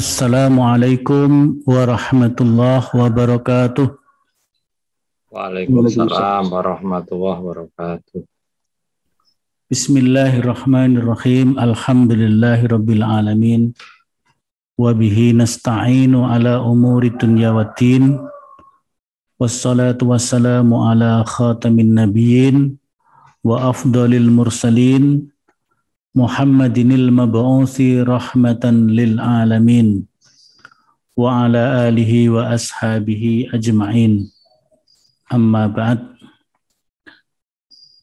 Assalamualaikum warahmatullahi wabarakatuh. Waalaikumsalam warahmatullahi wabarakatuh. Bismillahirrahmanirrahim. Alhamdulillahirabbil alamin. Wa bihi nasta'inu ala umuri dunya waddin. Wassalatu wassalamu ala khatamin nabiyyin wa afdalil mursalin محمد المبعوث رحمة للعالمين وعلى آله وأصحابه أجمعين. أما بعد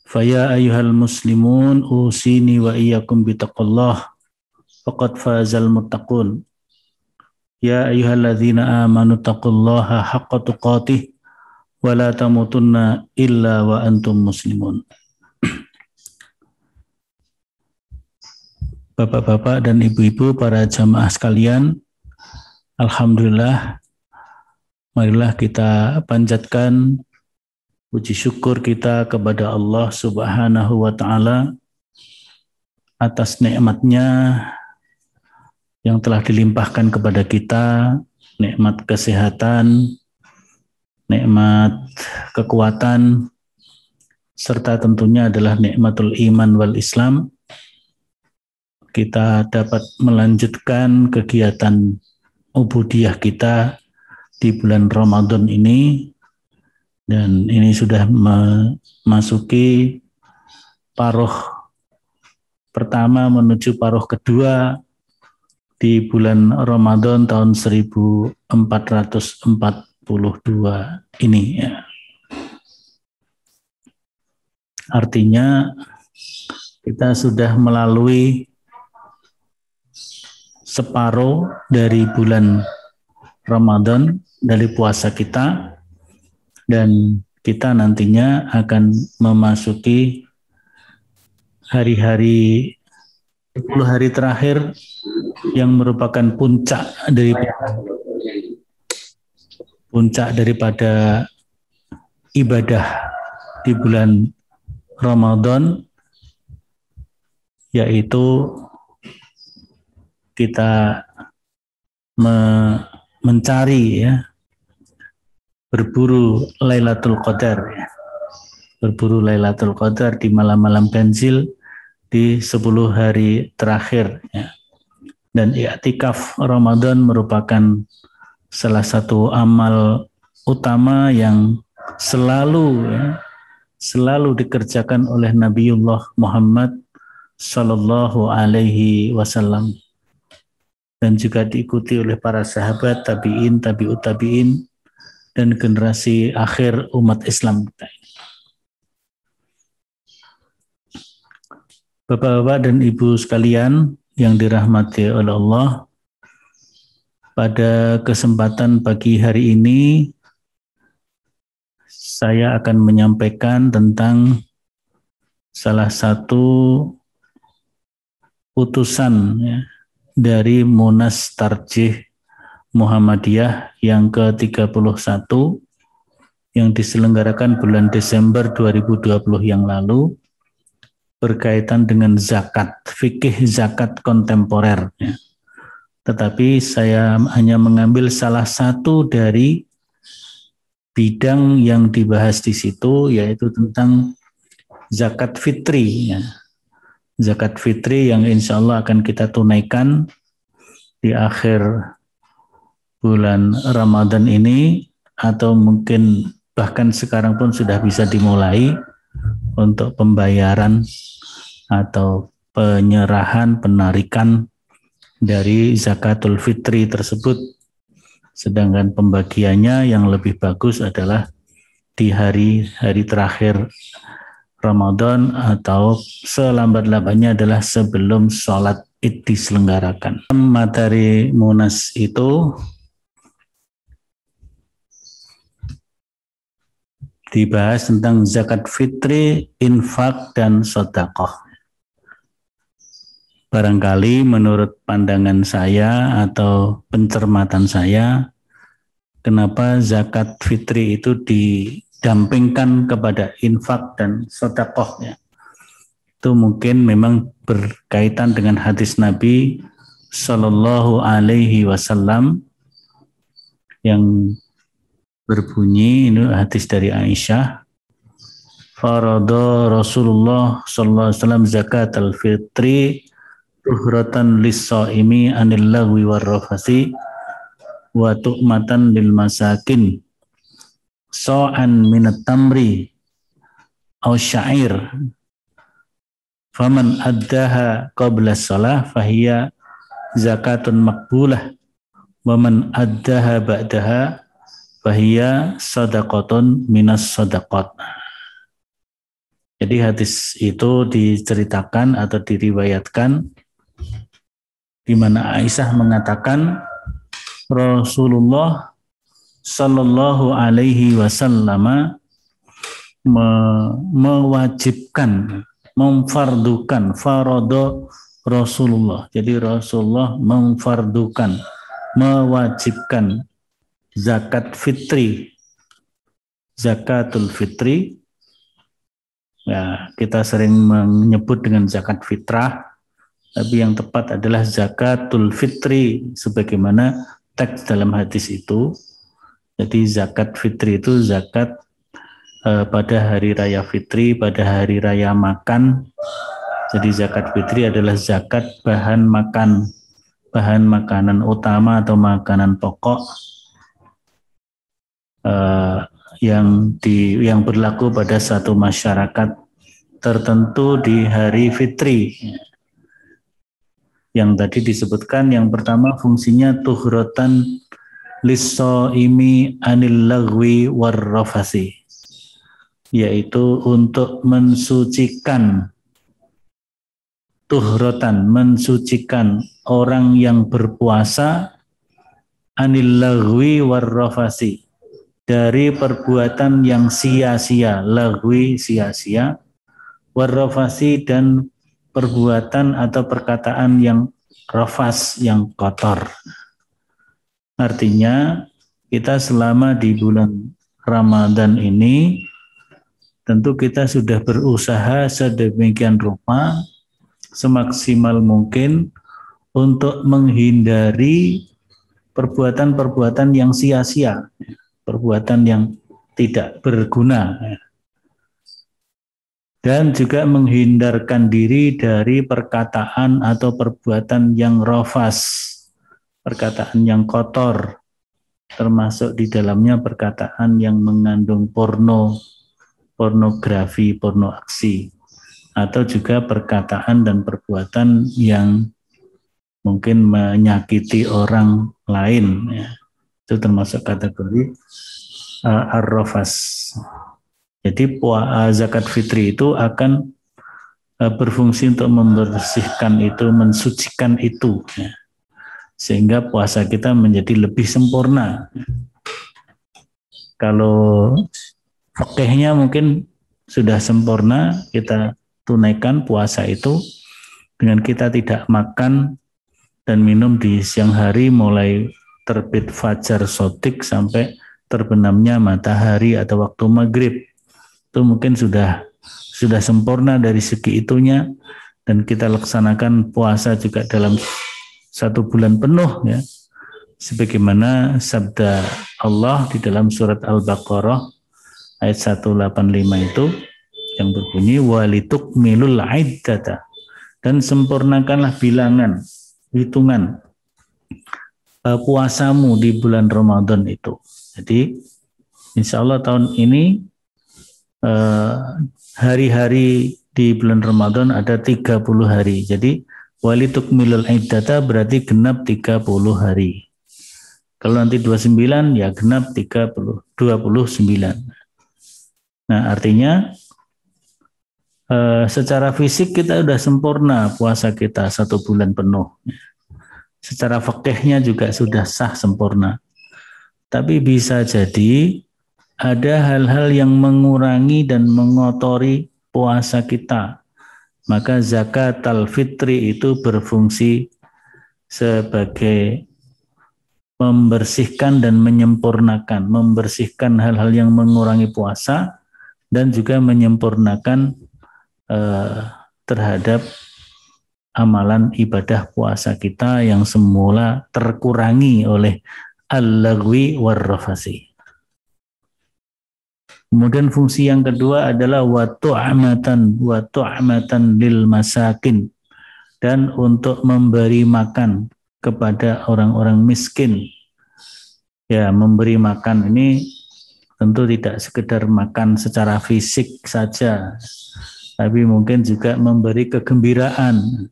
فيا أيها المسلمون أوصيني وإياكم بتقوى الله فقد فاز المتقون. يا أيها الذين آمنوا اتقوا الله حق تقاته ولا تموتن إلا وأنتم مسلمون. Bapak-bapak dan ibu-ibu para jamaah sekalian, alhamdulillah marilah kita panjatkan puji syukur kita kepada Allah Subhanahu wa taala atas nikmatnya yang telah dilimpahkan kepada kita, nikmat kesehatan, nikmat kekuatan, serta tentunya adalah nikmatul iman wal Islam. Kita dapat melanjutkan kegiatan ubudiyah kita di bulan Ramadan ini dan ini sudah memasuki paruh pertama menuju paruh kedua di bulan Ramadan tahun 1440 ini ya. Artinya kita sudah melalui separuh dari bulan Ramadan dari puasa kita dan kita nantinya akan memasuki hari-hari 10 hari terakhir yang merupakan puncak dari puncak daripada ibadah di bulan Ramadan yaitu kita me mencari ya berburu Lailatul Qadar ya. berburu Lailatul Qadar di malam-malam ganjil di 10 hari terakhir ya. dan i'tikaf Ramadan merupakan salah satu amal utama yang selalu ya, selalu dikerjakan oleh Nabiullah Muhammad Sallallahu Alaihi Wasallam dan juga diikuti oleh para sahabat tabiin, tabiut tabiin dan generasi akhir umat Islam kita. Bapak-bapak dan ibu sekalian yang dirahmati oleh Allah, pada kesempatan pagi hari ini, saya akan menyampaikan tentang salah satu putusan ya, dari Munas Tarjih Muhammadiyah yang ke-31 yang diselenggarakan bulan Desember 2020 yang lalu berkaitan dengan zakat, fikih zakat kontemporer. Ya tetapi saya hanya mengambil salah satu dari bidang yang dibahas di situ yaitu tentang zakat fitri ya. Zakat fitri yang insya Allah akan kita tunaikan di akhir bulan Ramadan ini atau mungkin bahkan sekarang pun sudah bisa dimulai untuk pembayaran atau penyerahan penarikan dari zakatul fitri tersebut. Sedangkan pembagiannya yang lebih bagus adalah di hari-hari terakhir Ramadan atau selambat-lambatnya adalah sebelum sholat id diselenggarakan. Materi munas itu dibahas tentang zakat fitri, infak, dan sodakoh. Barangkali menurut pandangan saya atau pencermatan saya, kenapa zakat fitri itu didampingkan kepada infak dan sodakoh ya. Itu mungkin memang berkaitan dengan hadis Nabi Sallallahu Alaihi Wasallam yang berbunyi ini hadis dari Aisyah farada Rasulullah sallallahu alaihi wasallam zakat al-fitri tuhratan lis-shaimi anil lagwi war rafasi wa tu'matan lil masakin sa'an minat tamri aw syair. Faman addaha qabla shalah fahiya zakatun makbulah. Wa man addaha ba'daha fahiya sadaqatun minas sadaqat. Jadi hadis itu diceritakan atau diriwayatkan di mana Aisyah mengatakan Rasulullah Sallallahu Alaihi Wasallam me mewajibkan, memfardukan farodo Rasulullah. Jadi Rasulullah memfardukan, mewajibkan zakat fitri, zakatul fitri. Ya, kita sering menyebut dengan zakat fitrah, tapi yang tepat adalah zakatul fitri sebagaimana teks dalam hadis itu. Jadi zakat fitri itu zakat eh, pada hari raya fitri, pada hari raya makan. Jadi zakat fitri adalah zakat bahan makan, bahan makanan utama atau makanan pokok eh, yang di yang berlaku pada satu masyarakat tertentu di hari fitri yang tadi disebutkan yang pertama fungsinya tuhrotan liso imi anil lagwi warrafasi yaitu untuk mensucikan tuhrotan mensucikan orang yang berpuasa anil lagwi warrafasi dari perbuatan yang sia-sia lagwi sia-sia warrafasi dan perbuatan atau perkataan yang rafas, yang kotor. Artinya kita selama di bulan Ramadan ini tentu kita sudah berusaha sedemikian rupa semaksimal mungkin untuk menghindari perbuatan-perbuatan yang sia-sia, perbuatan yang tidak berguna. Dan juga menghindarkan diri dari perkataan atau perbuatan yang rofas, perkataan yang kotor, termasuk di dalamnya perkataan yang mengandung porno, pornografi, porno aksi, atau juga perkataan dan perbuatan yang mungkin menyakiti orang lain. Ya. Itu termasuk kategori uh, ar-rofas. Jadi eh, zakat fitri itu akan eh, berfungsi untuk membersihkan itu, mensucikan itu, ya. Sehingga puasa kita menjadi lebih sempurna. Kalau fakihnya mungkin sudah sempurna, kita tunaikan puasa itu dengan kita tidak makan dan minum di siang hari mulai terbit fajar sotik sampai terbenamnya matahari atau waktu maghrib itu mungkin sudah sudah sempurna dari segi itunya dan kita laksanakan puasa juga dalam satu bulan penuh ya sebagaimana sabda Allah di dalam surat Al-Baqarah ayat 185 itu yang berbunyi walituk milul iddata dan sempurnakanlah bilangan hitungan uh, puasamu di bulan Ramadan itu. Jadi insya Allah tahun ini Eh, hari-hari di bulan Ramadan ada 30 hari. Jadi walituk milul iddata berarti genap 30 hari. Kalau nanti 29 ya genap 30 29. Nah, artinya eh, secara fisik kita sudah sempurna puasa kita satu bulan penuh. Secara fakihnya juga sudah sah sempurna. Tapi bisa jadi ada hal-hal yang mengurangi dan mengotori puasa kita. Maka zakat al-fitri itu berfungsi sebagai membersihkan dan menyempurnakan, membersihkan hal-hal yang mengurangi puasa dan juga menyempurnakan eh, terhadap amalan ibadah puasa kita yang semula terkurangi oleh al-lagwi warrafasi. Kemudian fungsi yang kedua adalah watu'amatan watu'amatan lil masakin dan untuk memberi makan kepada orang-orang miskin. Ya, memberi makan ini tentu tidak sekedar makan secara fisik saja, tapi mungkin juga memberi kegembiraan.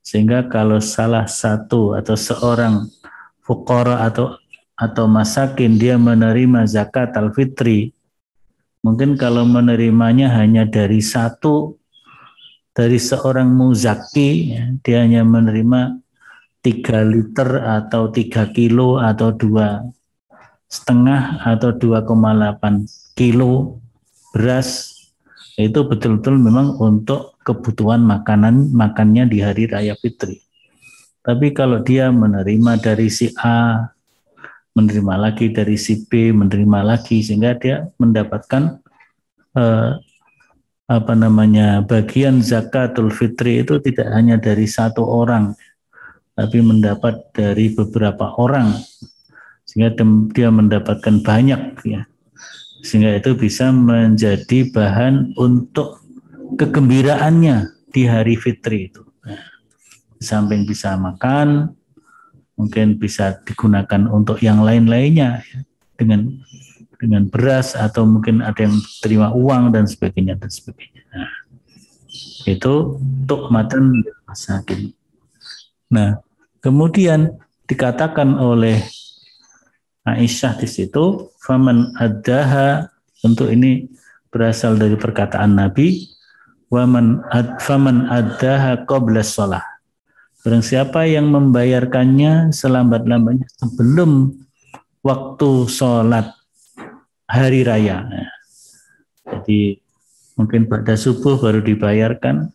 Sehingga kalau salah satu atau seorang fukara atau atau masakin dia menerima zakat al-fitri, Mungkin kalau menerimanya hanya dari satu dari seorang muzaki, ya, dia hanya menerima tiga liter atau tiga kilo atau dua setengah atau 2,8 kilo beras itu betul-betul memang untuk kebutuhan makanan makannya di hari raya fitri. Tapi kalau dia menerima dari si A, menerima lagi dari si B, menerima lagi sehingga dia mendapatkan eh, apa namanya bagian zakatul fitri itu tidak hanya dari satu orang tapi mendapat dari beberapa orang sehingga dia mendapatkan banyak ya. Sehingga itu bisa menjadi bahan untuk kegembiraannya di hari fitri itu. Nah, samping bisa makan mungkin bisa digunakan untuk yang lain-lainnya ya, dengan dengan beras atau mungkin ada yang terima uang dan sebagainya dan sebagainya. Nah, itu untuk matan masakin. Nah, kemudian dikatakan oleh Aisyah di situ, faman adaha tentu ini berasal dari perkataan Nabi, waman ad, faman adaha qabla Barang siapa yang membayarkannya selambat-lambatnya sebelum waktu sholat hari raya. Jadi mungkin pada subuh baru dibayarkan,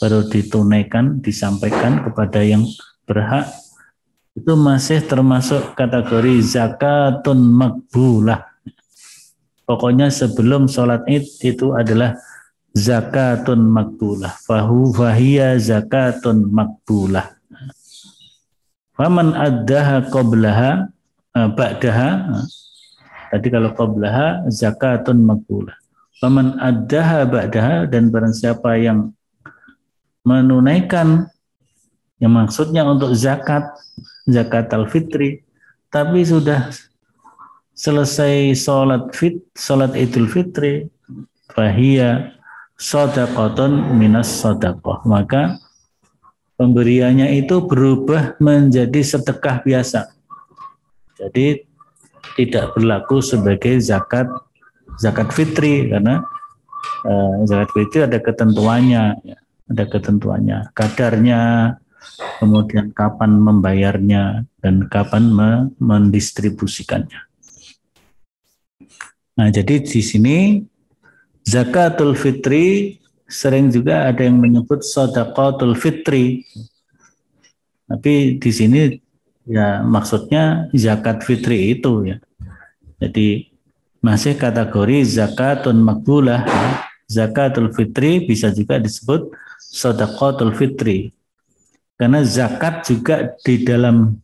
baru ditunaikan, disampaikan kepada yang berhak. Itu masih termasuk kategori zakatun makbulah. Pokoknya sebelum sholat id itu adalah zakatun makbulah. Fahu fahiyya zakatun makbulah. Faman addaha qablaha eh, ba'daha tadi kalau qablaha zakatun makbulah. Faman addaha ba'daha dan barang siapa yang menunaikan yang maksudnya untuk zakat zakat al-fitri tapi sudah selesai sholat fit sholat idul fitri fahiyya sodakotun minas sodakoh. Maka pemberiannya itu berubah menjadi sedekah biasa. Jadi tidak berlaku sebagai zakat zakat fitri karena eh, zakat fitri ada ketentuannya, ya. ada ketentuannya, kadarnya, kemudian kapan membayarnya dan kapan mendistribusikannya. Nah, jadi di sini Zakatul fitri sering juga ada yang menyebut sodaqatul fitri. Tapi di sini ya maksudnya zakat fitri itu ya. Jadi masih kategori zakatun makbulah. Ya. Zakatul fitri bisa juga disebut sodaqatul fitri. Karena zakat juga di dalam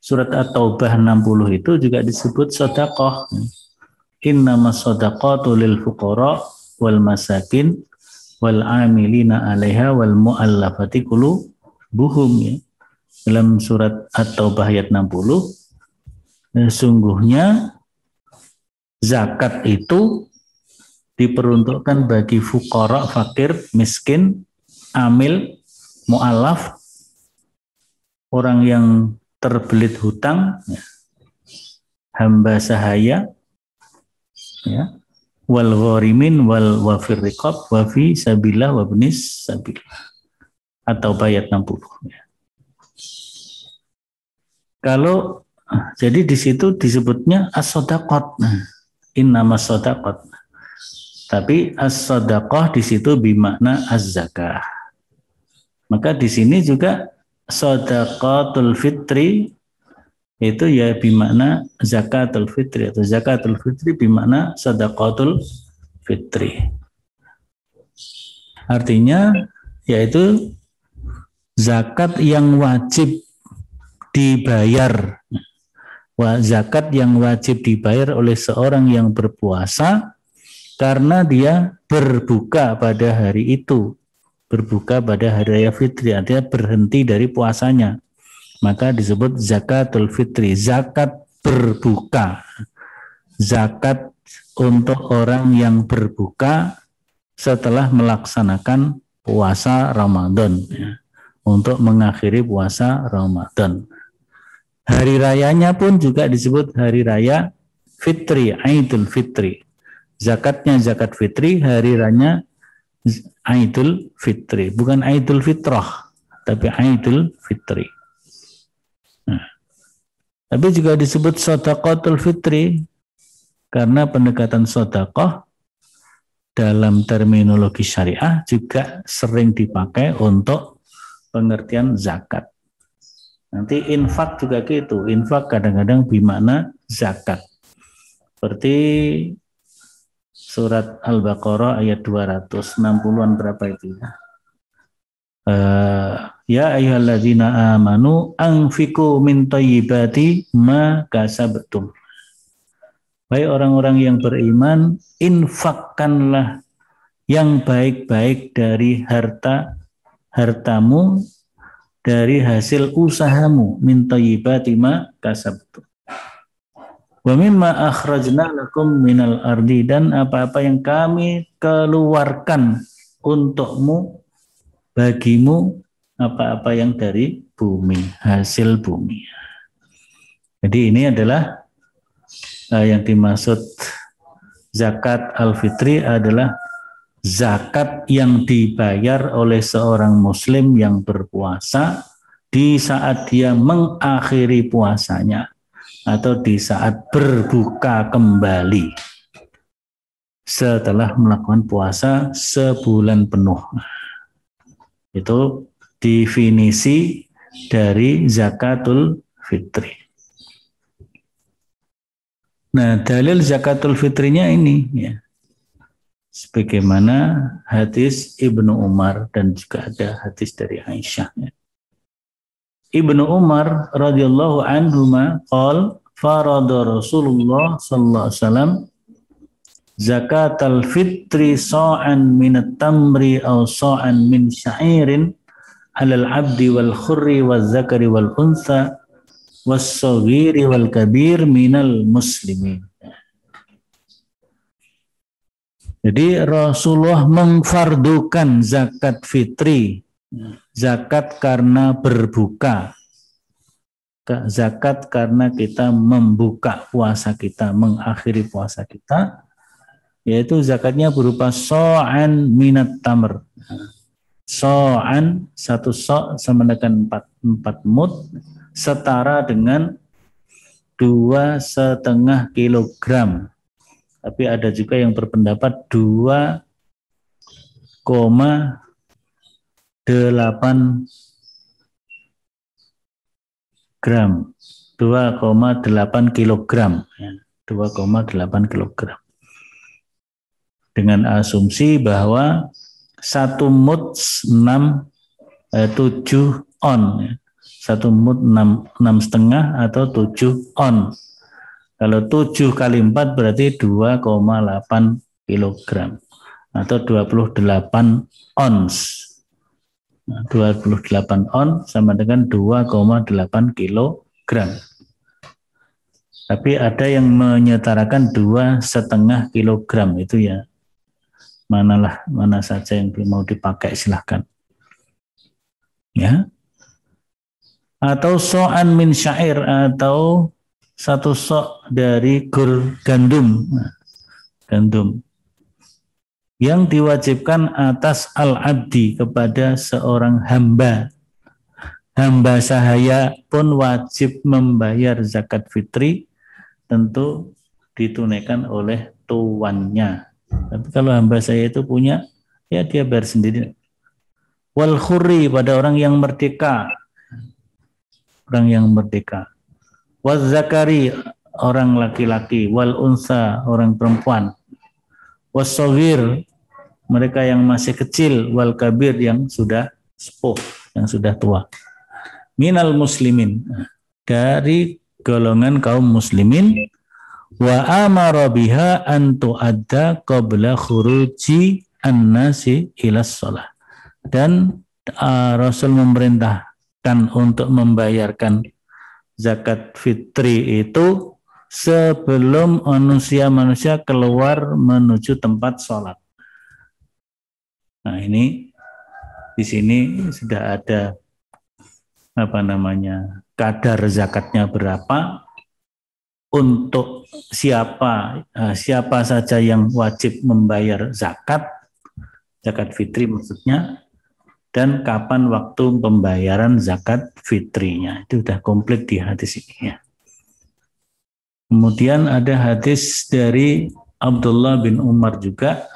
surat At-Taubah 60 itu juga disebut sodakoh. Innama sadaqatu lil fuqara wal masakin wal amilina 'alaiha wal mu'allafati qulubuhum ya. Dalam surat At-Taubah ayat 60 sungguhnya zakat itu diperuntukkan bagi fukara, fakir, miskin, amil, mu'alaf, orang yang terbelit hutang, ya, hamba sahaya, ya wal gharimin wal wafir riqab wa fi sabillah wa benis sabillah atau bayat 60 ya. Kalau jadi di situ disebutnya as-sadaqat. Innama sadaqat. Tapi as-sadaqah di situ bimakna az-zakah. Maka di sini juga sadaqatul fitri itu ya bimakna zakatul fitri atau zakatul fitri bimakna sadaqatul fitri. Artinya yaitu zakat yang wajib dibayar. Zakat yang wajib dibayar oleh seorang yang berpuasa karena dia berbuka pada hari itu. Berbuka pada hari raya fitri artinya berhenti dari puasanya maka disebut zakatul fitri zakat berbuka. Zakat untuk orang yang berbuka setelah melaksanakan puasa Ramadan ya, untuk mengakhiri puasa Ramadan. Hari rayanya pun juga disebut hari raya fitri Aidul Fitri. Zakatnya zakat fitri hari raya Aidul Fitri, bukan Aidul Fitrah, tapi Aidul Fitri. Tapi juga disebut sodakotul fitri karena pendekatan sodakoh dalam terminologi syariah juga sering dipakai untuk pengertian zakat. Nanti infak juga gitu. Infak kadang-kadang bimana zakat. Seperti surat Al-Baqarah ayat 260-an berapa itu ya? Uh, ya ayyuhalladzina amanu anfiku min thayyibati ma kasabtum. Baik orang-orang yang beriman, infakkanlah yang baik-baik dari harta hartamu dari hasil usahamu min thayyibati ma kasabtum. Wa mimma akhrajna lakum minal ardi dan apa-apa yang kami keluarkan untukmu bagimu apa-apa yang dari bumi, hasil bumi. Jadi ini adalah uh, yang dimaksud zakat al-fitri adalah zakat yang dibayar oleh seorang muslim yang berpuasa di saat dia mengakhiri puasanya atau di saat berbuka kembali setelah melakukan puasa sebulan penuh. Itu definisi dari zakatul fitri. Nah, dalil zakatul fitrinya ini ya. Sebagaimana hadis Ibnu Umar dan juga ada hadis dari Aisyah ya. Ibnu Umar radhiyallahu anhu qol farada Rasulullah sallallahu alaihi wasallam zakat al-fitri sa'an min at-tamri aw sa'an min sya'irin alal abdi wal khurri wal zakari wal unsa was saghiri wal kabir minal muslimin. Jadi Rasulullah mengfardukan zakat fitri zakat karena berbuka zakat karena kita membuka puasa kita mengakhiri puasa kita yaitu zakatnya berupa so'an minat tamr so'an satu so' sama dengan empat, empat mut setara dengan dua setengah kilogram. Tapi ada juga yang berpendapat dua koma 8 gram. 2,8 kilogram 2,8 kilogram. Dengan asumsi bahwa satu mut 6 eh, 7 on. Satu mut 6, 6 setengah atau 7 on. Kalau 7 kali 4 berarti 2,8 kilogram atau 28 ons. 28 on sama dengan 2,8 kilogram. Tapi ada yang menyetarakan dua setengah kilogram itu ya manalah mana saja yang mau dipakai silahkan. Ya. Atau so'an min syair atau satu sok dari gur gandum. Gandum yang diwajibkan atas al-abdi kepada seorang hamba. Hamba sahaya pun wajib membayar zakat fitri tentu ditunaikan oleh tuannya. Tapi kalau hamba saya itu punya, ya dia bayar sendiri. Wal khuri pada orang yang merdeka. Orang yang merdeka. Wal zakari orang laki-laki. Wal unsa orang perempuan. Wasogir mereka yang masih kecil wal kabir yang sudah sepuh. yang sudah tua. Minal muslimin dari golongan kaum muslimin wa amara biha an tu'adda qabla khuruji an-nasi ila shalah. Dan uh, Rasul memerintahkan untuk membayarkan zakat fitri itu sebelum manusia-manusia keluar menuju tempat sholat. Nah ini di sini sudah ada apa namanya kadar zakatnya berapa untuk siapa eh, siapa saja yang wajib membayar zakat zakat fitri maksudnya dan kapan waktu pembayaran zakat fitrinya. Itu sudah komplit di hadis ini ya. Kemudian ada hadis dari Abdullah bin Umar juga.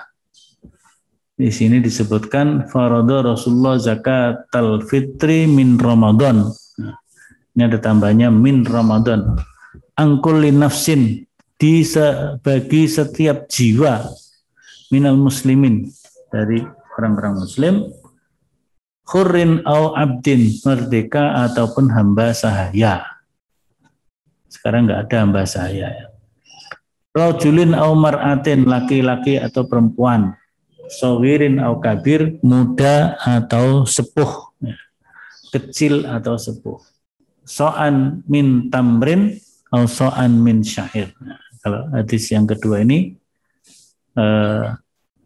Di sini disebutkan farada Rasulullah zakat al fitri min Ramadan. ini ada tambahnya min Ramadan. Angkul nafsin di bagi setiap jiwa minal muslimin dari orang-orang muslim khurrin au abdin merdeka ataupun hamba sahaya. Sekarang nggak ada hamba sahaya. Ya. Rajulin au mar'atin laki-laki atau perempuan. Sawirin au kabir muda atau sepuh. Kecil atau sepuh. So'an min tamrin au so'an min syair. Nah, kalau hadis yang kedua ini eh,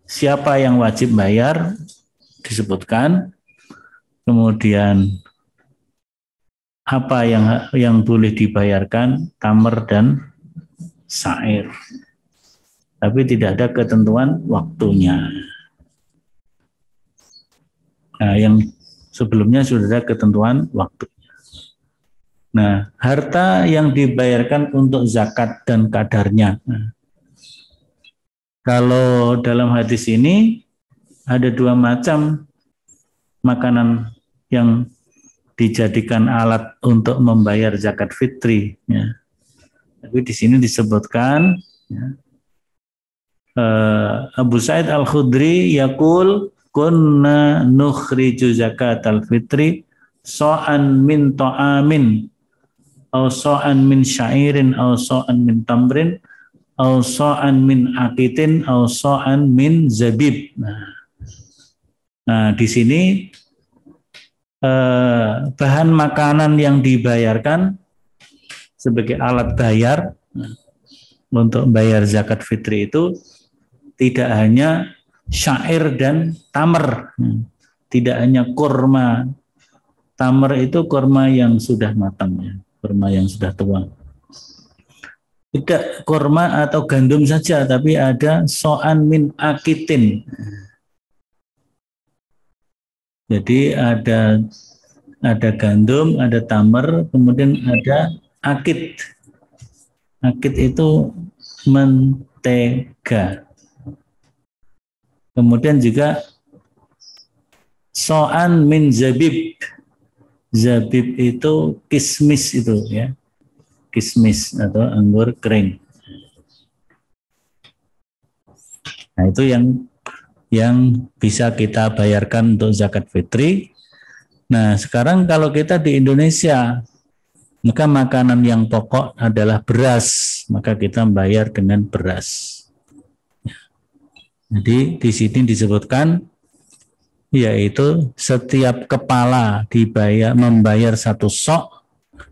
siapa yang wajib bayar? Disebutkan. Kemudian apa yang yang boleh dibayarkan? Tamer dan sair. Tapi tidak ada ketentuan waktunya. Nah yang sebelumnya sudah ada ketentuan waktunya nah harta yang dibayarkan untuk zakat dan kadarnya nah, kalau dalam hadis ini ada dua macam makanan yang dijadikan alat untuk membayar zakat fitri. Ya. Tapi di sini disebutkan ya, uh, Abu Said Al Khudri yakul kunna nukhriju zakat al fitri so'an min to'amin au so'an min syairin au so'an min tamrin au so'an min akitin au so'an min zabib. Nah, nah di sini eh, bahan makanan yang dibayarkan sebagai alat bayar untuk bayar zakat fitri itu tidak hanya syair dan tamer, tidak hanya kurma. Tamer itu kurma yang sudah matang. Kurma yang sudah tua. Tidak kurma atau gandum saja, tapi ada soan min akitin. Jadi ada ada gandum, ada tamer, kemudian ada akit. Akit itu mentega. Kemudian juga soan min zabib. Zabib itu kismis itu ya. Kismis atau anggur kering. Nah, itu yang yang bisa kita bayarkan untuk zakat fitri. Nah, sekarang kalau kita di Indonesia, maka makanan yang pokok adalah beras, maka kita bayar dengan beras. Jadi di sini disebutkan yaitu setiap kepala dibayar membayar satu sok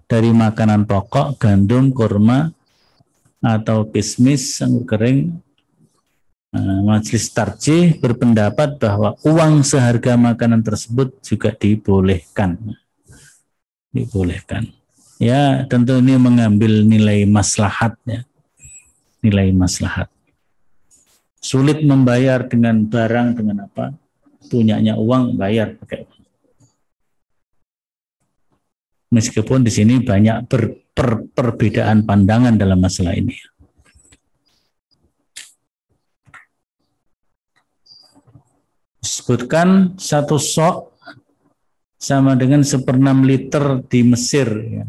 dari makanan pokok, gandum, kurma, atau kismis, anggur kering, Eh, Majelis Tarjih berpendapat bahwa uang seharga makanan tersebut juga dibolehkan. Dibolehkan. Ya, tentu ini mengambil nilai maslahat ya. Nilai maslahat. Sulit membayar dengan barang dengan apa? Punyanya uang bayar pakai uang. Meskipun di sini banyak per, per, perbedaan pandangan dalam masalah ini. disebutkan satu sok sama dengan seperenam liter di Mesir ya.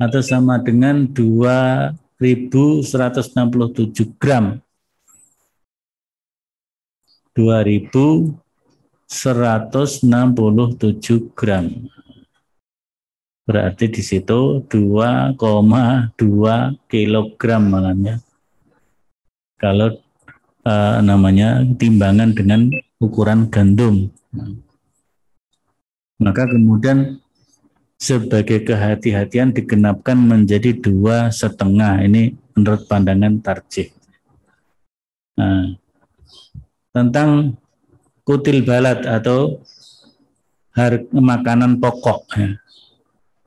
atau sama dengan 2167 gram 2167 167 gram. Berarti di situ 2,2 kilogram malahnya. Kalau uh, namanya timbangan dengan ukuran gandum. Maka kemudian sebagai kehati-hatian digenapkan menjadi dua setengah. Ini menurut pandangan tarjih. Nah, tentang kutil balat atau harga makanan pokok. Ya.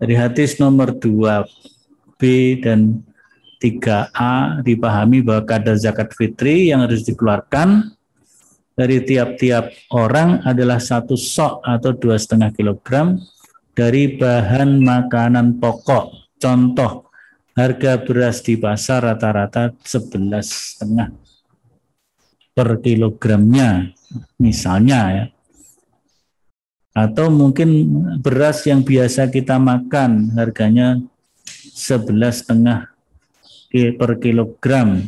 Dari hadis nomor 2B dan 3A dipahami bahwa kadar zakat fitri yang harus dikeluarkan dari tiap-tiap orang adalah satu sok atau dua setengah kilogram dari bahan makanan pokok. Contoh, harga beras di pasar rata-rata sebelas setengah per kilogramnya, misalnya ya. Atau mungkin beras yang biasa kita makan harganya sebelas setengah per kilogram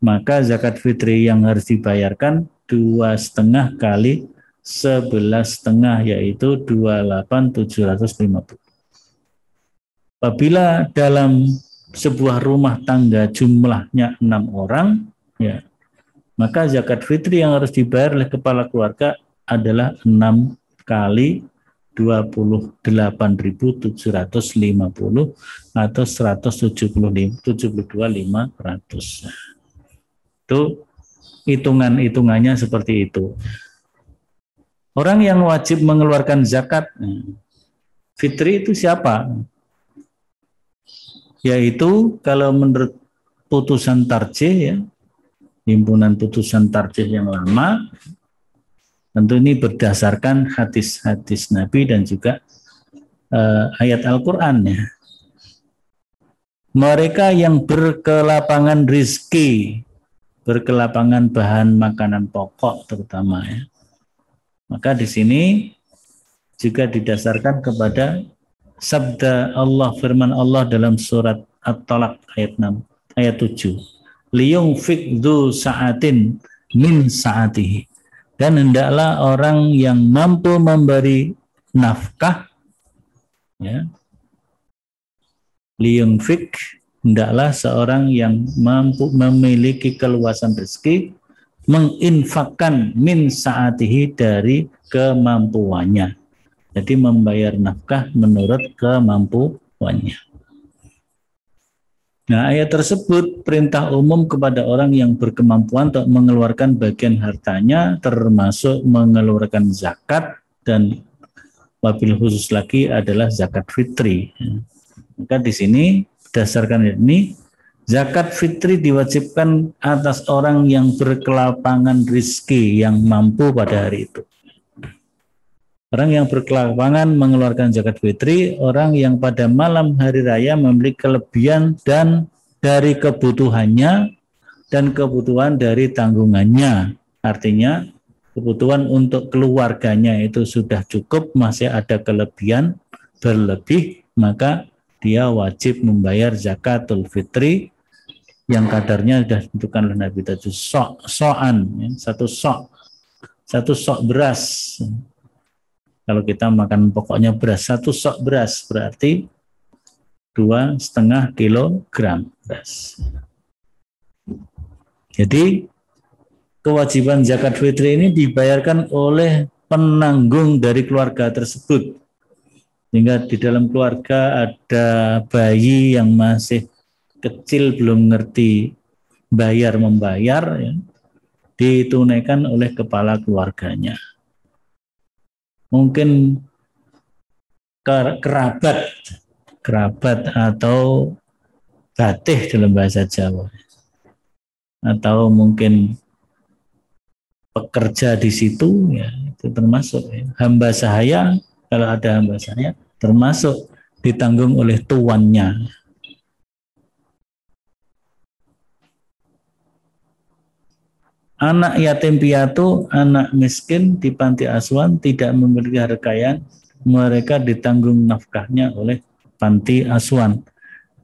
maka zakat fitri yang harus dibayarkan dua setengah kali sebelas setengah yaitu dua delapan tujuh ratus lima puluh. Apabila dalam sebuah rumah tangga jumlahnya enam orang, ya maka zakat fitri yang harus dibayar oleh kepala keluarga adalah enam kali 28.750 atau 172.500. Itu hitungan-hitungannya seperti itu. Orang yang wajib mengeluarkan zakat fitri itu siapa? Yaitu kalau menurut putusan tarjih ya, himpunan putusan tarjih yang lama Tentu ini berdasarkan hadis-hadis Nabi dan juga uh, ayat Al-Quran ya. Mereka yang berkelapangan rizki, berkelapangan bahan makanan pokok terutama ya. Maka di sini juga didasarkan kepada sabda Allah firman Allah dalam surat At-Talaq ayat 6 ayat 7. Liyung fikdu sa'atin min sa'atihi dan hendaklah orang yang mampu memberi nafkah ya fik hendaklah seorang yang mampu memiliki keluasan rezeki menginfakkan min saatihi dari kemampuannya. Jadi membayar nafkah menurut kemampuannya. Nah, ayat tersebut perintah umum kepada orang yang berkemampuan untuk mengeluarkan bagian hartanya termasuk mengeluarkan zakat dan wabil khusus lagi adalah zakat fitri. Maka di sini berdasarkan ini zakat fitri diwajibkan atas orang yang berkelapangan rizki yang mampu pada hari itu. Orang yang berkelapangan mengeluarkan zakat fitri, orang yang pada malam hari raya memiliki kelebihan dan dari kebutuhannya dan kebutuhan dari tanggungannya. Artinya kebutuhan untuk keluarganya itu sudah cukup, masih ada kelebihan berlebih, maka dia wajib membayar zakatul fitri yang kadarnya sudah ditentukan oleh Nabi tadi. Sok soan ya, satu sok. Satu sok beras kalau kita makan pokoknya beras satu sok beras berarti dua setengah kilogram beras. Jadi kewajiban zakat fitri ini dibayarkan oleh penanggung dari keluarga tersebut. Sehingga di dalam keluarga ada bayi yang masih kecil belum ngerti bayar membayar ya, ditunaikan oleh kepala keluarganya mungkin kerabat kerabat atau batih dalam bahasa Jawa atau mungkin pekerja di situ ya itu termasuk ya. hamba sahaya kalau ada hamba sahaya termasuk ditanggung oleh tuannya Anak yatim piatu, anak miskin di panti asuhan tidak memiliki harkayaan, mereka ditanggung nafkahnya oleh panti asuhan.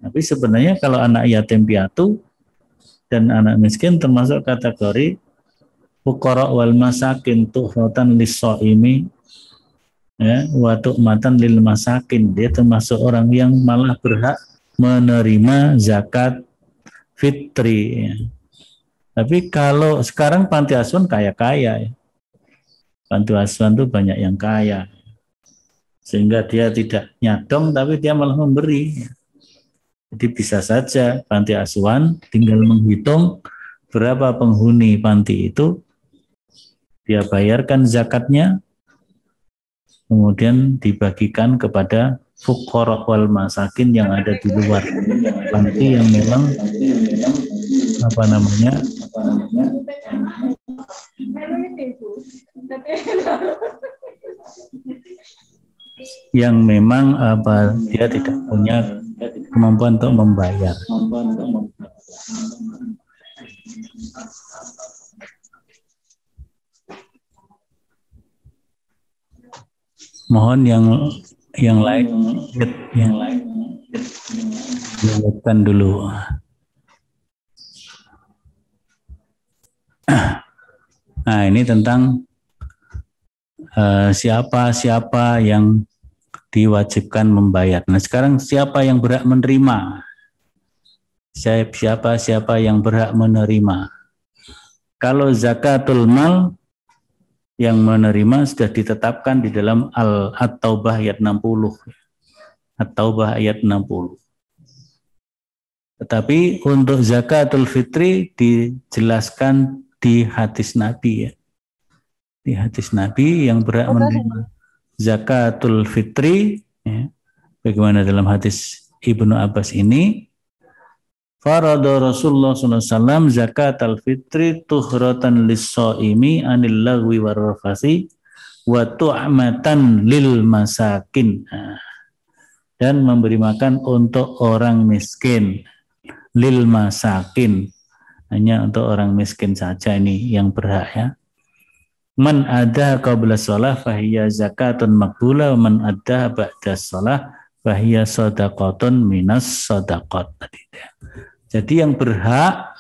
Tapi sebenarnya kalau anak yatim piatu dan anak miskin termasuk kategori fuqara wal masakin tuhratan lis-shaimi ya wa tu'matan lil masakin dia termasuk orang yang malah berhak menerima zakat fitri ya. Tapi kalau sekarang panti asuhan kaya-kaya ya. panti asuhan tuh banyak yang kaya. Sehingga dia tidak nyadong tapi dia malah memberi. Jadi bisa saja panti asuhan tinggal menghitung berapa penghuni panti itu. Dia bayarkan zakatnya, kemudian dibagikan kepada fukara wal masakin yang ada di luar. Panti yang memang apa namanya yang memang apa dia tidak punya kemampuan untuk membayar. Mohon yang yang lain yang lain dulu. Nah ini tentang uh, siapa siapa yang diwajibkan membayar. Nah sekarang siapa yang berhak menerima? Siapa siapa yang berhak menerima? Kalau zakatul mal yang menerima sudah ditetapkan di dalam Al-Taubah ayat 60. At-Taubah ayat 60. Tetapi untuk zakatul fitri dijelaskan di hadis Nabi ya. Di hadis Nabi yang berhak menerima zakatul fitri ya. Bagaimana dalam hadis Ibnu Abbas ini Farada Rasulullah SAW zakat al-fitri tuhratan lis-so'imi anil lagwi warrafasi wa tu'matan lil masakin. Dan memberi makan untuk orang miskin. Lil masakin. Hanya untuk orang miskin saja ini yang berhak ya. Man ada qabla sholah fahiyya zakatun makbula man ada ba'da sholah fahiyya sodakotun minas ya. Jadi yang berhak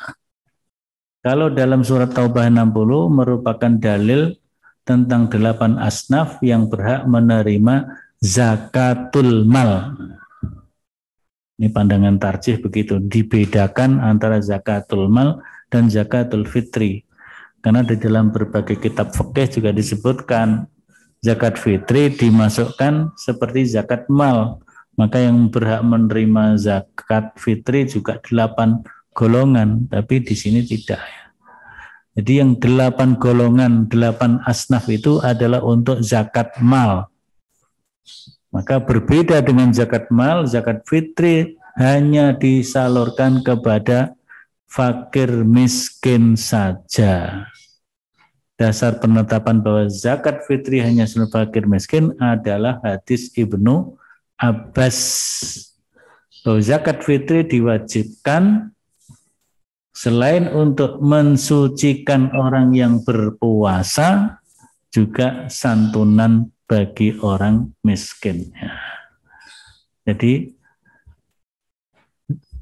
kalau dalam surat Taubah 60 merupakan dalil tentang delapan asnaf yang berhak menerima zakatul mal. Ini pandangan tarjih begitu, dibedakan antara zakatul mal dan zakatul fitri. Karena di dalam berbagai kitab fikih juga disebutkan zakat fitri dimasukkan seperti zakat mal maka yang berhak menerima zakat fitri juga delapan golongan, tapi di sini tidak. Jadi yang delapan golongan, delapan asnaf itu adalah untuk zakat mal. Maka berbeda dengan zakat mal, zakat fitri hanya disalurkan kepada fakir miskin saja. Dasar penetapan bahwa zakat fitri hanya seluruh fakir miskin adalah hadis Ibnu Abbas bahwa zakat fitri diwajibkan selain untuk mensucikan orang yang berpuasa juga santunan bagi orang miskin. Jadi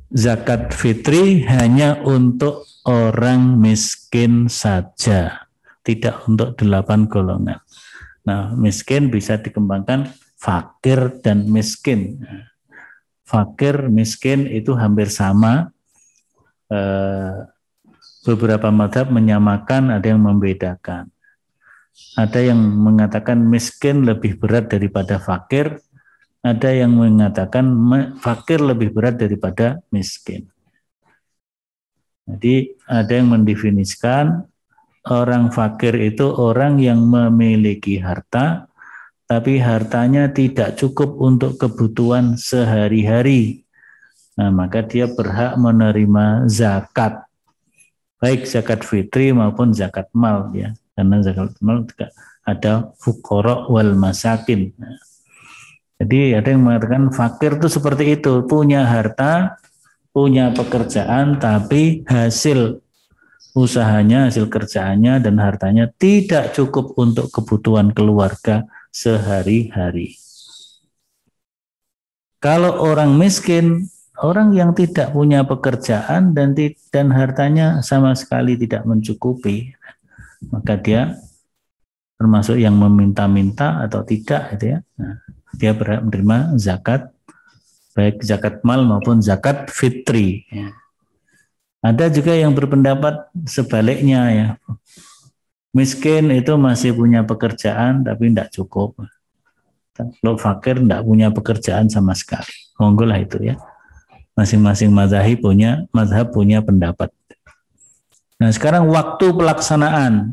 zakat fitri hanya untuk orang miskin saja, tidak untuk delapan golongan. Nah, miskin bisa dikembangkan fakir dan miskin. Fakir, miskin itu hampir sama. Eh, beberapa madhab menyamakan, ada yang membedakan. Ada yang mengatakan miskin lebih berat daripada fakir, ada yang mengatakan fakir lebih berat daripada miskin. Jadi ada yang mendefinisikan orang fakir itu orang yang memiliki harta tapi hartanya tidak cukup untuk kebutuhan sehari-hari. Nah, maka dia berhak menerima zakat. Baik zakat fitri maupun zakat mal ya. Karena zakat mal ada fukoro wal masakin. Jadi ada yang mengatakan fakir itu seperti itu, punya harta, punya pekerjaan, tapi hasil usahanya, hasil kerjaannya dan hartanya tidak cukup untuk kebutuhan keluarga sehari-hari. Kalau orang miskin, orang yang tidak punya pekerjaan dan dan hartanya sama sekali tidak mencukupi, maka dia termasuk yang meminta-minta atau tidak gitu ya. Nah, dia berhak menerima zakat baik zakat mal maupun zakat fitri. Ya. Ada juga yang berpendapat sebaliknya ya. Miskin itu masih punya pekerjaan tapi tidak cukup. Kalau fakir tidak punya pekerjaan sama sekali. Monggo lah itu ya. Masing-masing mazhab punya mazhab punya pendapat. Nah sekarang waktu pelaksanaan.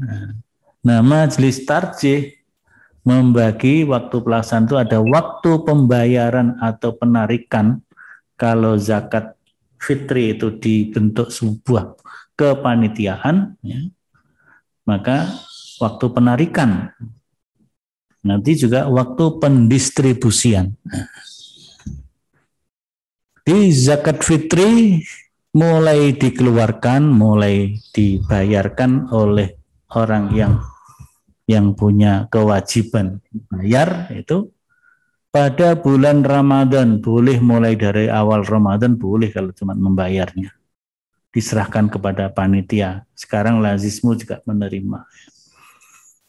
Nah majelis tarjih membagi waktu pelaksanaan itu ada waktu pembayaran atau penarikan kalau zakat fitri itu dibentuk sebuah kepanitiaan, ya, maka waktu penarikan nanti juga waktu pendistribusian. Di zakat fitri mulai dikeluarkan, mulai dibayarkan oleh orang yang yang punya kewajiban bayar itu pada bulan Ramadan boleh mulai dari awal Ramadan boleh kalau cuma membayarnya. Diserahkan kepada panitia. Sekarang lazismu juga menerima.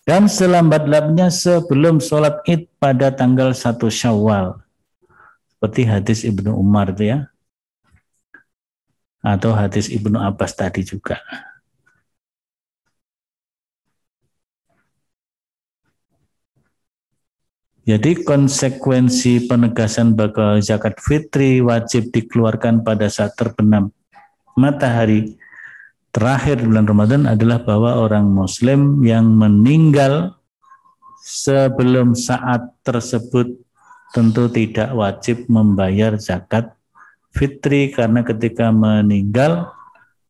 Dan selambat-lambatnya sebelum sholat id pada tanggal 1 syawal. Seperti hadis Ibnu Umar itu ya atau hadis Ibnu Abbas tadi juga. Jadi konsekuensi penegasan bakal zakat fitri wajib dikeluarkan pada saat terbenam matahari terakhir bulan Ramadan adalah bahwa orang muslim yang meninggal sebelum saat tersebut tentu tidak wajib membayar zakat fitri karena ketika meninggal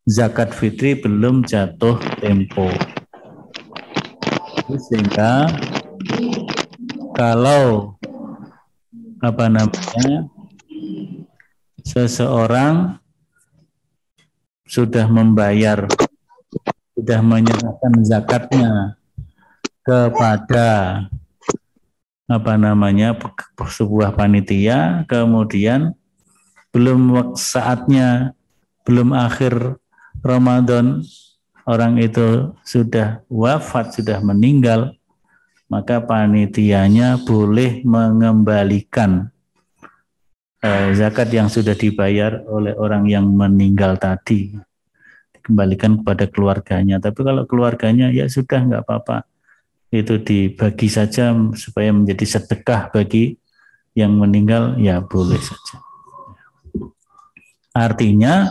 zakat fitri belum jatuh tempo. Sehingga kalau apa namanya seseorang sudah membayar sudah menyerahkan zakatnya kepada apa namanya sebuah panitia kemudian belum saatnya, belum akhir Ramadan, orang itu sudah wafat, sudah meninggal, maka panitianya boleh mengembalikan eh, zakat yang sudah dibayar oleh orang yang meninggal tadi dikembalikan kepada keluarganya. Tapi kalau keluarganya ya sudah nggak apa-apa, itu dibagi saja supaya menjadi sedekah bagi yang meninggal ya boleh saja. Artinya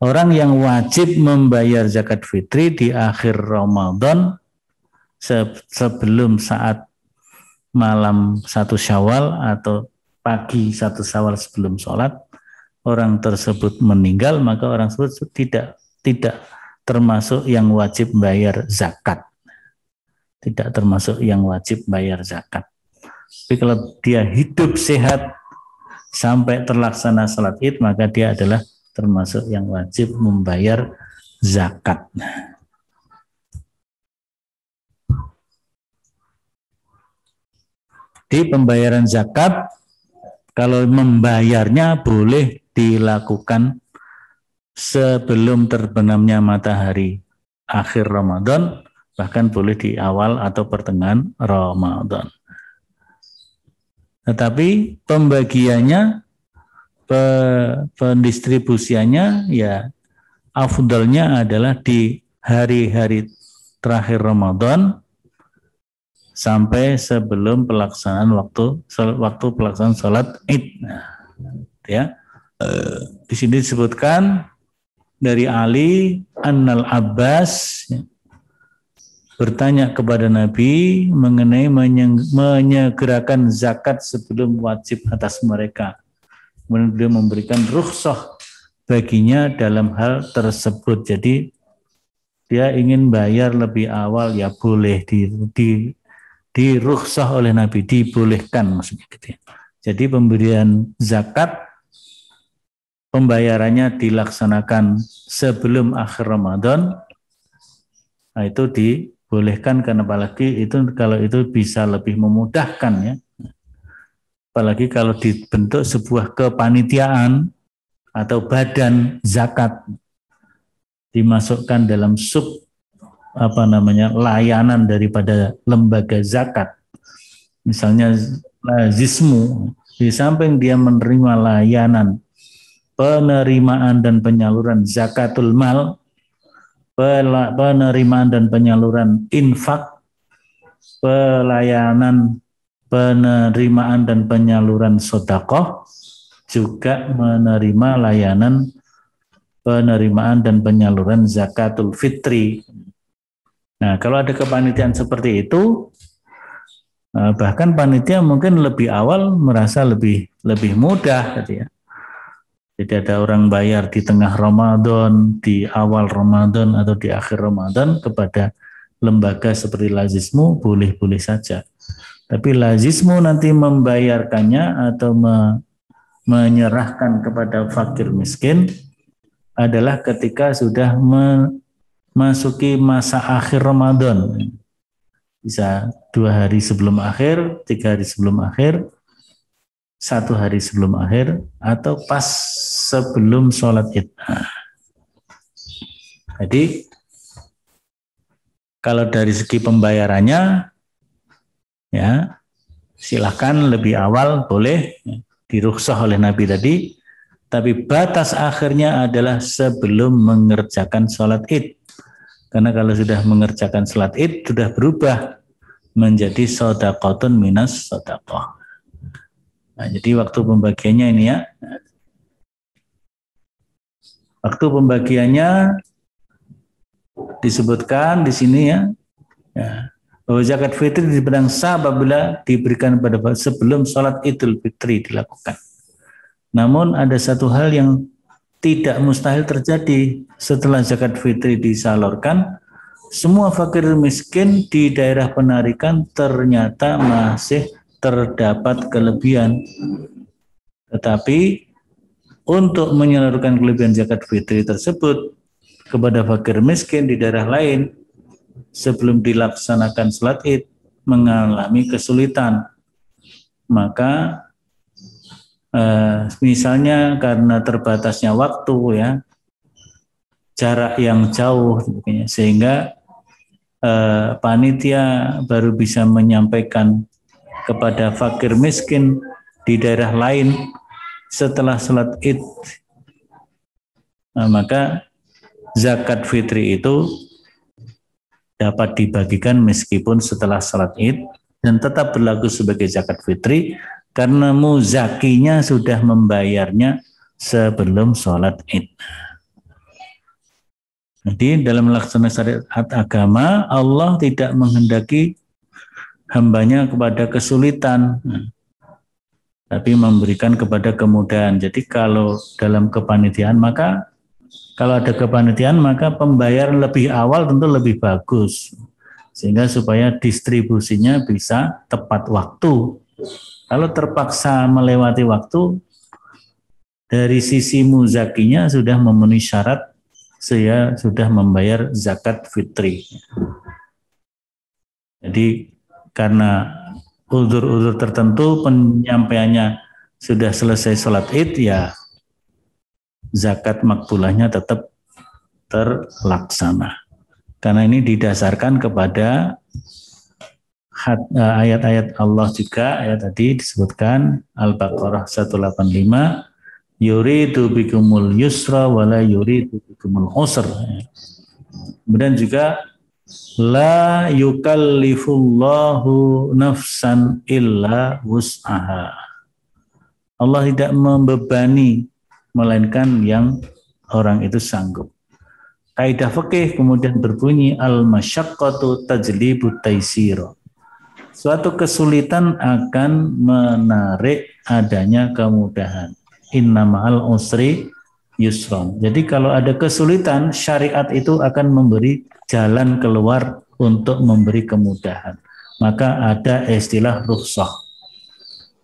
orang yang wajib membayar zakat fitri di akhir Ramadan sebelum saat malam satu syawal atau pagi satu syawal sebelum sholat orang tersebut meninggal maka orang tersebut tidak tidak termasuk yang wajib bayar zakat. Tidak termasuk yang wajib bayar zakat. Tapi kalau dia hidup sehat sampai terlaksana salat id maka dia adalah termasuk yang wajib membayar zakat. Di pembayaran zakat kalau membayarnya boleh dilakukan sebelum terbenamnya matahari akhir Ramadan bahkan boleh di awal atau pertengahan Ramadan. Tetapi pembagiannya, pendistribusiannya ya afdalnya adalah di hari-hari terakhir Ramadan sampai sebelum pelaksanaan waktu waktu pelaksanaan sholat id. Nah, ya, di sini disebutkan dari Ali Annal Abbas bertanya kepada Nabi mengenai menyegerakan zakat sebelum wajib atas mereka. Kemudian beliau memberikan rukhsah baginya dalam hal tersebut. Jadi dia ingin bayar lebih awal ya boleh di, di di rukhsah oleh Nabi dibolehkan maksudnya gitu ya. Jadi pemberian zakat pembayarannya dilaksanakan sebelum akhir Ramadan nah itu di bolehkan karena apalagi itu kalau itu bisa lebih memudahkan ya apalagi kalau dibentuk sebuah kepanitiaan atau badan zakat dimasukkan dalam sub apa namanya layanan daripada lembaga zakat. Misalnya lazismu di samping dia menerima layanan penerimaan dan penyaluran zakatul mal, penerimaan dan penyaluran infak, pelayanan penerimaan dan penyaluran sodakoh, juga menerima layanan penerimaan dan penyaluran zakatul fitri. Nah, kalau ada kepanitiaan seperti itu, eh, bahkan panitia mungkin lebih awal merasa lebih lebih mudah, gitu ya. Jadi ada orang bayar di tengah Ramadan, di awal Ramadan atau di akhir Ramadan kepada lembaga seperti Lazismu boleh-boleh saja. Tapi Lazismu nanti membayarkannya atau me menyerahkan kepada fakir miskin adalah ketika sudah memasuki masa akhir Ramadan. Bisa dua hari sebelum akhir, tiga hari sebelum akhir, satu hari sebelum akhir, atau pas sebelum sholat id. Jadi kalau dari segi pembayarannya, ya silahkan lebih awal boleh diruksah oleh Nabi tadi, tapi batas akhirnya adalah sebelum mengerjakan sholat id. Karena kalau sudah mengerjakan sholat id, sudah berubah menjadi sodakotun minus sodakoh. Nah, jadi waktu pembagiannya ini ya. Waktu pembagiannya disebutkan di sini ya. ya bahwa zakat fitri dibilang sah apabila diberikan pada sebelum sholat idul fitri dilakukan. Namun ada satu hal yang tidak mustahil terjadi setelah zakat fitri disalurkan, semua fakir miskin di daerah penarikan ternyata masih terdapat kelebihan. Tetapi untuk menyalurkan kelebihan zakat fitri tersebut kepada fakir miskin di daerah lain sebelum dilaksanakan sholat id mengalami kesulitan. Maka eh, misalnya karena terbatasnya waktu ya, jarak yang jauh sehingga eh, panitia baru bisa menyampaikan kepada fakir miskin di daerah lain setelah sholat id. Nah, maka zakat fitri itu dapat dibagikan meskipun setelah salat id dan tetap berlaku sebagai zakat fitri karena muzakinya sudah membayarnya sebelum sholat id. Jadi dalam melaksanakan syariat agama Allah tidak menghendaki hambanya kepada kesulitan, tapi memberikan kepada kemudahan. Jadi kalau dalam kepanitiaan maka kalau ada kepanitiaan maka pembayaran lebih awal tentu lebih bagus sehingga supaya distribusinya bisa tepat waktu. Kalau terpaksa melewati waktu dari sisi muzakinya sudah memenuhi syarat saya sudah membayar zakat fitri. Jadi karena uzur-uzur tertentu penyampaiannya sudah selesai sholat id ya zakat makbulahnya tetap terlaksana. Karena ini didasarkan kepada eh, ayat-ayat Allah juga ayat tadi disebutkan Al-Baqarah 185 yuridu bikumul yusra wala yuridu bikumul usr. Kemudian juga la yukallifullahu nafsan illa wus'aha. Allah tidak membebani melainkan yang orang itu sanggup. Kaidah fikih kemudian berbunyi al masyaqqatu tajlibu taisiro. Suatu kesulitan akan menarik adanya kemudahan. Inna ma'al usri yusron. Jadi kalau ada kesulitan, syariat itu akan memberi jalan keluar untuk memberi kemudahan. Maka ada istilah rukhsah.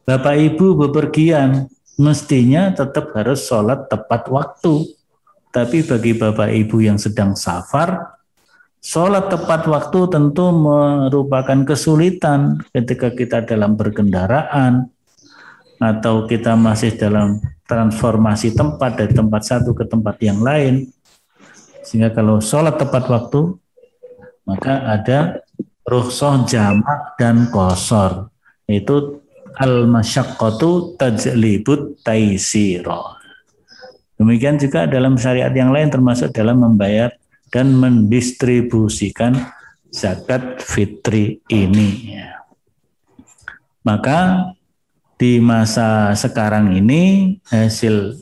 Bapak Ibu bepergian, mestinya tetap harus sholat tepat waktu. Tapi bagi Bapak Ibu yang sedang safar, sholat tepat waktu tentu merupakan kesulitan ketika kita dalam berkendaraan atau kita masih dalam transformasi tempat dari tempat satu ke tempat yang lain. Sehingga kalau sholat tepat waktu, maka ada rukhsah jamak dan kosor. Itu al-masyaqqatu tajlibut taisiro. Demikian juga dalam syariat yang lain termasuk dalam membayar dan mendistribusikan zakat fitri ini. Maka di masa sekarang ini hasil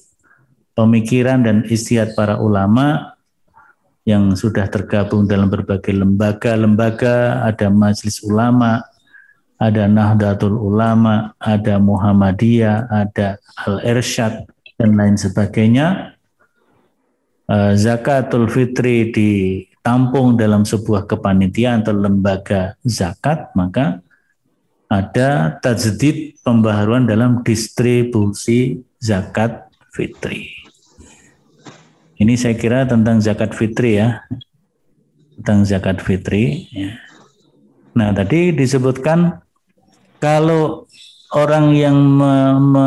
pemikiran dan istiadat para ulama yang sudah tergabung dalam berbagai lembaga-lembaga, ada majelis ulama, ada Nahdlatul Ulama, ada Muhammadiyah, ada Al-Irsyad, dan lain sebagainya. Eh, zakatul fitri ditampung dalam sebuah kepanitiaan atau lembaga zakat, maka ada tajdid pembaharuan dalam distribusi zakat fitri. Ini saya kira tentang zakat fitri ya. Tentang zakat fitri. Ya. Nah tadi disebutkan kalau orang yang me, me,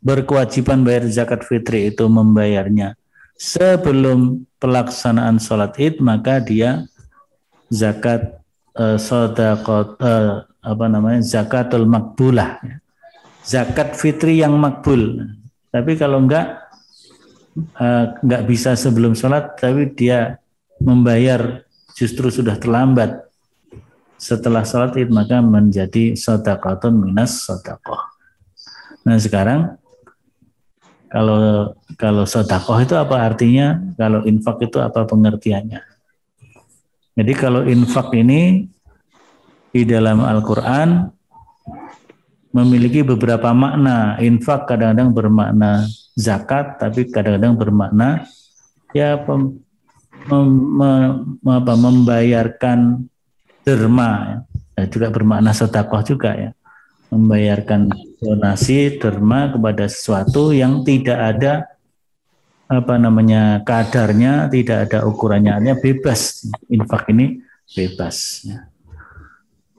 berkewajiban bayar zakat fitri itu membayarnya sebelum pelaksanaan sholat id maka dia zakat uh, sodakot uh, apa namanya zakatul makbulah zakat fitri yang makbul tapi kalau enggak Eh, nggak bisa sebelum sholat, tapi dia membayar justru sudah terlambat setelah sholat id maka menjadi sodakotun minas sodakoh. Nah sekarang kalau kalau sodakoh itu apa artinya? Kalau infak itu apa pengertiannya? Jadi kalau infak ini di dalam Al-Quran memiliki beberapa makna. Infak kadang-kadang bermakna zakat tapi kadang-kadang bermakna ya pem, mem, mem, apa, membayarkan derma ya. juga bermakna sedekah juga ya membayarkan donasi derma kepada sesuatu yang tidak ada apa namanya kadarnya tidak ada ukurannya hanya bebas infak ini bebas ya.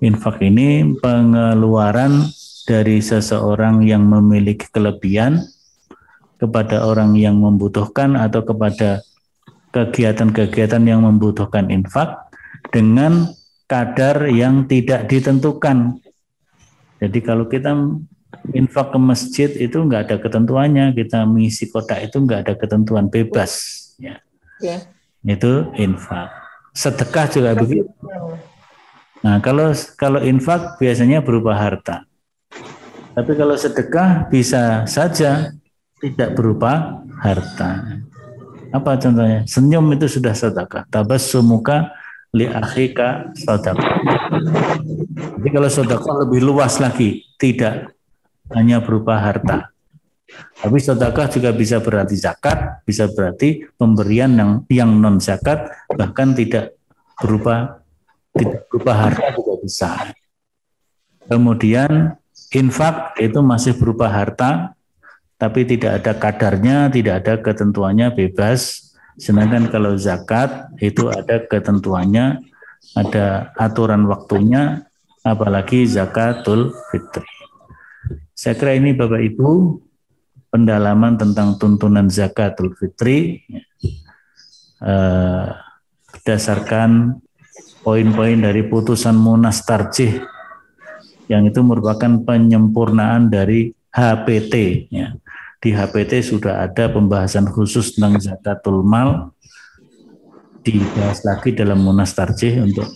Infak ini pengeluaran dari seseorang yang memiliki kelebihan kepada orang yang membutuhkan atau kepada kegiatan-kegiatan yang membutuhkan infak dengan kadar yang tidak ditentukan. Jadi kalau kita infak ke masjid itu nggak ada ketentuannya, kita mengisi kotak itu nggak ada ketentuan bebas. Ya. ya. Itu infak. Sedekah juga begitu. Nah kalau kalau infak biasanya berupa harta. Tapi kalau sedekah bisa saja tidak berupa harta. Apa contohnya? Senyum itu sudah sedekah. sumuka li akhika sedekah. Jadi kalau sedekah lebih luas lagi, tidak hanya berupa harta. Tapi sedekah juga bisa berarti zakat, bisa berarti pemberian yang yang non zakat, bahkan tidak berupa tidak berupa harta juga bisa. Kemudian infak itu masih berupa harta, tapi tidak ada kadarnya, tidak ada ketentuannya bebas. Sedangkan kalau zakat itu ada ketentuannya, ada aturan waktunya, apalagi zakatul fitri. Saya kira ini Bapak Ibu pendalaman tentang tuntunan zakatul fitri eh, berdasarkan poin-poin dari putusan Munas Tarjih yang itu merupakan penyempurnaan dari HPT ya di HPT sudah ada pembahasan khusus tentang zakatul mal dibahas lagi dalam Munas Tarjih untuk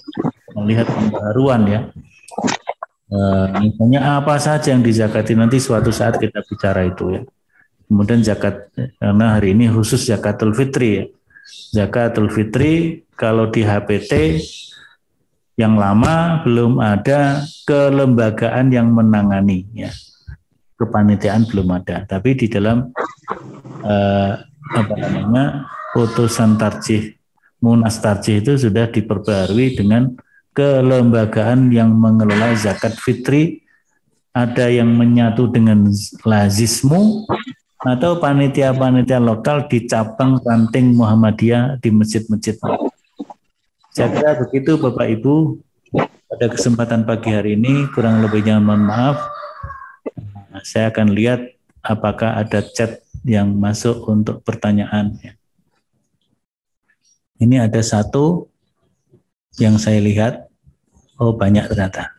melihat pembaharuan ya. E, misalnya apa saja yang dizakati nanti suatu saat kita bicara itu ya. Kemudian zakat karena hari ini khusus zakatul fitri ya. Zakatul fitri kalau di HPT yang lama belum ada kelembagaan yang menangani ya kepanitiaan belum ada. Tapi di dalam eh, apa namanya putusan tarjih munas tarjih itu sudah diperbarui dengan kelembagaan yang mengelola zakat fitri ada yang menyatu dengan lazismu atau panitia-panitia lokal di cabang ranting Muhammadiyah di masjid-masjid. Saya kira begitu Bapak Ibu pada kesempatan pagi hari ini kurang lebihnya mohon maaf saya akan lihat apakah ada chat yang masuk untuk pertanyaan. Ini ada satu yang saya lihat, oh banyak ternyata.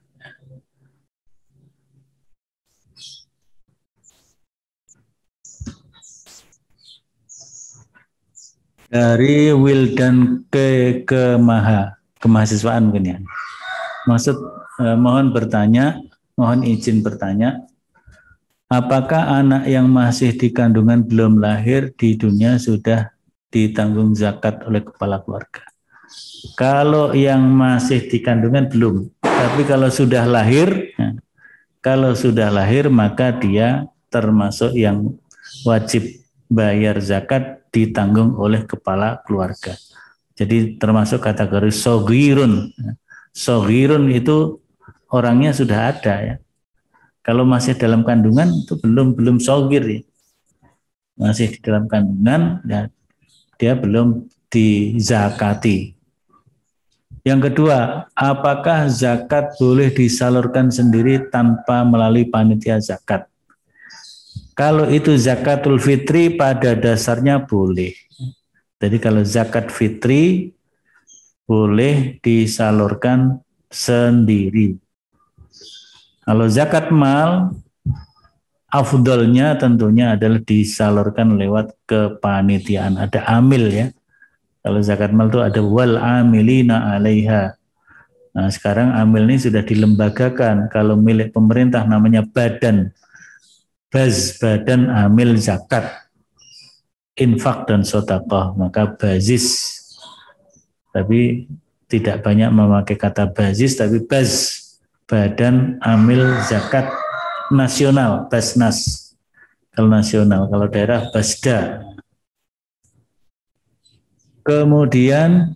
Dari Wildan ke ke Maha kemahasiswaan mungkin ya. Maksud eh, mohon bertanya, mohon izin bertanya, apakah anak yang masih di kandungan belum lahir di dunia sudah ditanggung zakat oleh kepala keluarga? Kalau yang masih di kandungan belum, tapi kalau sudah lahir, ya, kalau sudah lahir maka dia termasuk yang wajib bayar zakat ditanggung oleh kepala keluarga. Jadi termasuk kategori sogirun. Sogirun itu orangnya sudah ada ya. Kalau masih dalam kandungan itu belum belum sogir ya. Masih di dalam kandungan ya, dia belum dizakati. Yang kedua, apakah zakat boleh disalurkan sendiri tanpa melalui panitia zakat? Kalau itu zakatul fitri pada dasarnya boleh. Jadi kalau zakat fitri boleh disalurkan sendiri. Kalau zakat mal, afdolnya tentunya adalah disalurkan lewat kepanitiaan. Ada amil ya. Kalau zakat mal itu ada wal amilina alaiha. Nah, sekarang amil ini sudah dilembagakan. Kalau milik pemerintah namanya badan. Baz, badan amil zakat. Infak dan sotakoh, maka bazis. Tapi tidak banyak memakai kata bazis, tapi baz, badan amil zakat nasional, basnas. Kalau nasional, kalau daerah basda. Kemudian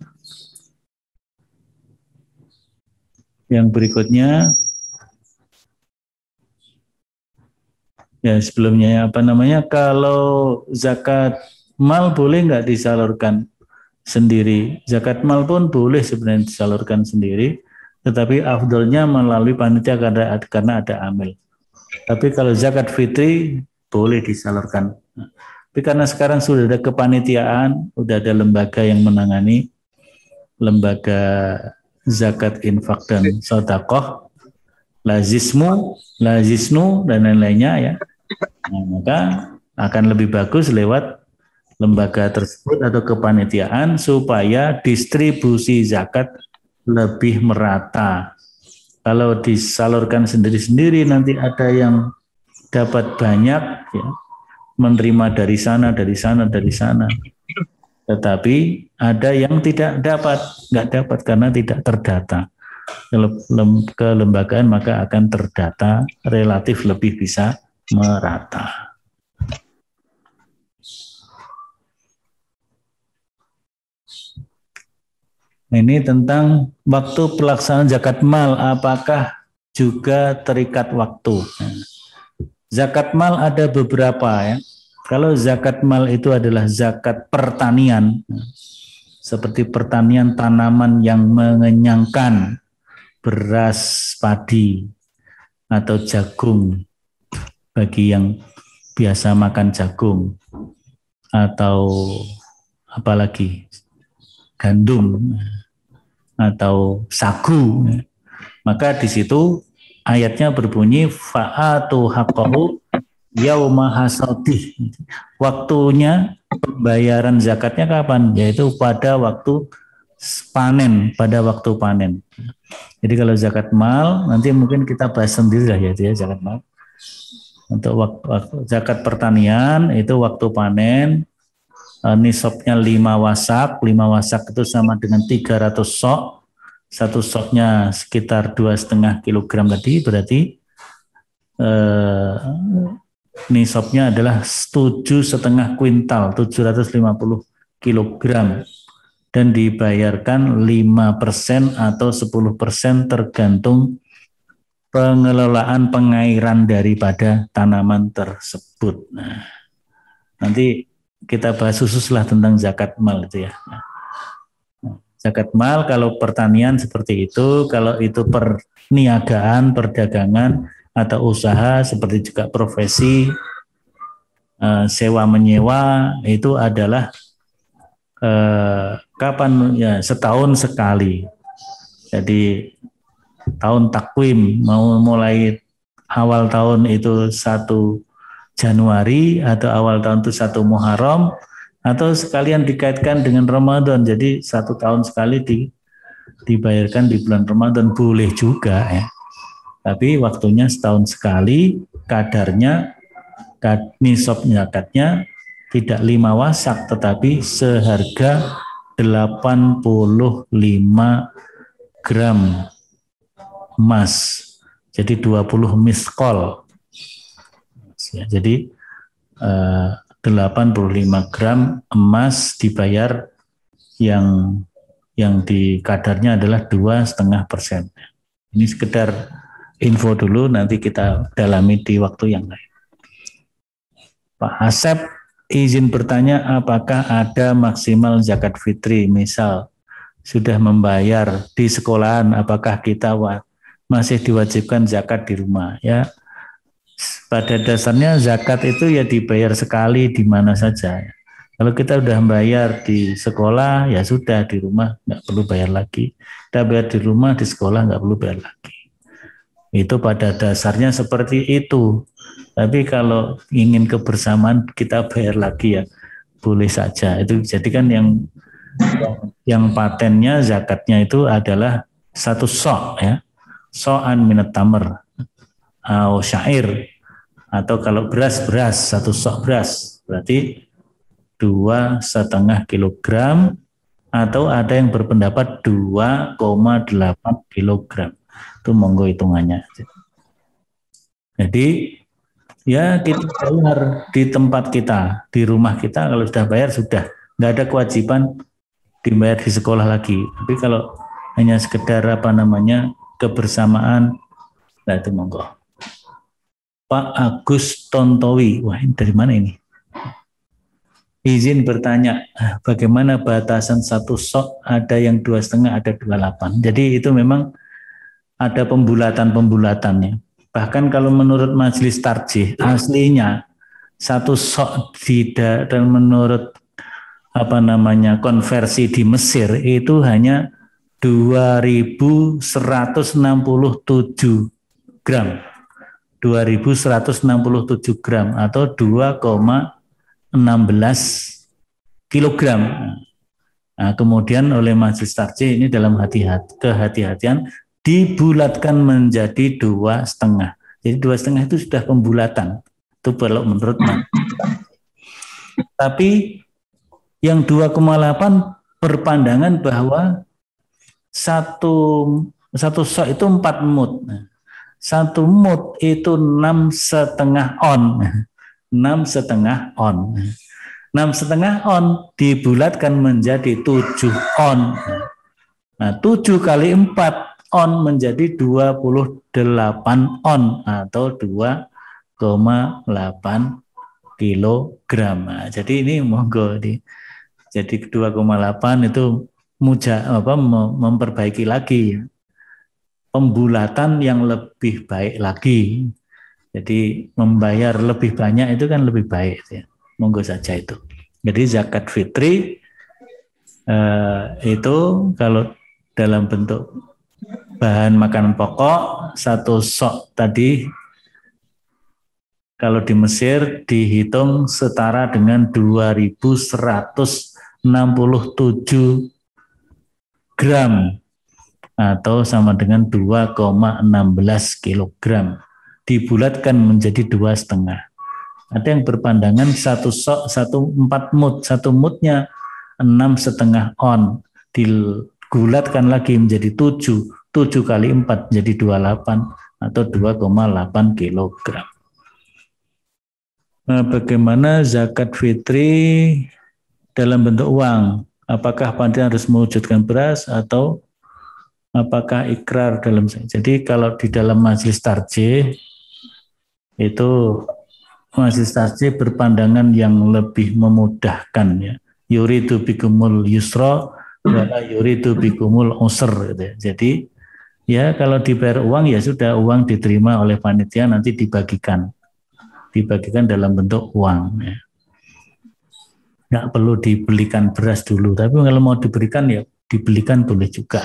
yang berikutnya ya sebelumnya apa namanya kalau zakat mal boleh nggak disalurkan sendiri? Zakat mal pun boleh sebenarnya disalurkan sendiri tetapi afdolnya melalui panitia karena karena ada amil. Tapi kalau zakat fitri boleh disalurkan. Tapi karena sekarang sudah ada kepanitiaan, sudah ada lembaga yang menangani lembaga zakat infak dan sodakoh, lazismu, lazisnu dan lain-lainnya ya. Nah, maka akan lebih bagus lewat lembaga tersebut atau kepanitiaan supaya distribusi zakat lebih merata. Kalau disalurkan sendiri-sendiri nanti ada yang dapat banyak ya menerima dari sana, dari sana, dari sana. Tetapi ada yang tidak dapat, nggak dapat karena tidak terdata. Kelembagaan maka akan terdata relatif lebih bisa merata. Ini tentang waktu pelaksanaan zakat mal, apakah juga terikat waktu? Zakat mal ada beberapa ya. Kalau zakat mal itu adalah zakat pertanian, seperti pertanian tanaman yang mengenyangkan, beras, padi, atau jagung bagi yang biasa makan jagung, atau apalagi gandum atau sagu. Maka di situ ayatnya berbunyi fa'atu haqqahu yauma. Waktunya pembayaran zakatnya kapan? Yaitu pada waktu panen, pada waktu panen. Jadi kalau zakat mal nanti mungkin kita bahas sendiri lah ya, ya zakat mal. Untuk waktu, waktu zakat pertanian itu waktu panen eh, nisabnya 5 wasak, 5 wasak itu sama dengan 300 sok. Satu soknya sekitar dua setengah kilogram tadi berarti eh, nisabnya adalah tujuh setengah kuintal, 750 kilogram dan dibayarkan 5% atau 10% tergantung pengelolaan pengairan daripada tanaman tersebut. Nah, nanti kita bahas khususlah tentang zakat mal itu ya. Nah, zakat mal kalau pertanian seperti itu, kalau itu perniagaan, perdagangan atau usaha seperti juga profesi uh, sewa menyewa itu adalah uh, kapan ya setahun sekali Jadi tahun takwim mau mulai awal tahun itu satu Januari atau awal tahun itu satu Muharram atau sekalian dikaitkan dengan Ramadan. Jadi satu tahun sekali di, dibayarkan di bulan Ramadan boleh juga ya. Tapi waktunya setahun sekali, kadarnya nisab zakatnya tidak lima wasak tetapi seharga 85 gram emas. Jadi 20 miskol. Jadi eh, 85 gram emas dibayar yang yang di kadarnya adalah dua setengah persen. Ini sekedar info dulu, nanti kita dalami di waktu yang lain. Pak Asep izin bertanya apakah ada maksimal zakat fitri, misal sudah membayar di sekolahan, apakah kita masih diwajibkan zakat di rumah? Ya, pada dasarnya zakat itu ya dibayar sekali di mana saja. Kalau kita sudah bayar di sekolah, ya sudah di rumah nggak perlu bayar lagi. Kita bayar di rumah, di sekolah nggak perlu bayar lagi. Itu pada dasarnya seperti itu. Tapi kalau ingin kebersamaan kita bayar lagi ya boleh saja. Itu jadi kan yang yang patennya zakatnya itu adalah satu sok ya. So'an minat tamer atau syair atau kalau beras beras satu sok beras berarti dua setengah kilogram atau ada yang berpendapat 2,8 kilogram. Itu monggo hitungannya jadi ya kita bayar di tempat kita, di rumah kita kalau sudah bayar sudah. Nggak ada kewajiban dibayar di sekolah lagi. Tapi kalau hanya sekedar apa namanya kebersamaan, nah itu monggo. Pak Agus Tontowi, wah ini dari mana ini? Izin bertanya, bagaimana batasan satu sok ada yang dua setengah, ada dua delapan. Jadi itu memang ada pembulatan-pembulatannya Bahkan kalau menurut majelis tarjih aslinya satu sok tidak dan menurut apa namanya konversi di Mesir itu hanya 2167 gram. 2167 gram atau 2,16 kilogram. Nah, kemudian oleh majelis tarjih ini dalam hati-hati kehati-hatian dibulatkan menjadi dua setengah. Jadi dua setengah itu sudah pembulatan. Itu kalau menurut Tapi yang 2,8 berpandangan bahwa satu satu sok itu empat mut. Satu mut itu enam setengah on. Enam setengah on. Enam setengah on dibulatkan menjadi tujuh on. Nah, tujuh kali empat on menjadi 28 on atau 2,8 kilogram. Nah, jadi ini monggo di jadi 2,8 itu muja apa memperbaiki lagi pembulatan yang lebih baik lagi. Jadi membayar lebih banyak itu kan lebih baik ya. Monggo saja itu. Jadi zakat fitri eh, itu kalau dalam bentuk bahan makanan pokok satu sok tadi kalau di Mesir dihitung setara dengan 2167 gram atau sama dengan 2,16 kilogram dibulatkan menjadi dua setengah. Ada yang berpandangan satu sok satu empat mut satu mutnya enam setengah on digulatkan lagi menjadi tujuh 7 kali 4 jadi 28 atau 2,8 kilogram. Nah, bagaimana zakat fitri dalam bentuk uang? Apakah panitia harus mewujudkan beras atau apakah ikrar dalam jadi kalau di dalam majelis tarjih itu majelis tarjih berpandangan yang lebih memudahkan ya yuridu bikumul yusra wala yuridu bikumul usr gitu ya. jadi Ya kalau dibayar uang ya sudah uang diterima oleh panitia nanti dibagikan, dibagikan dalam bentuk uang. Ya. Nggak perlu dibelikan beras dulu, tapi kalau mau diberikan ya dibelikan boleh juga.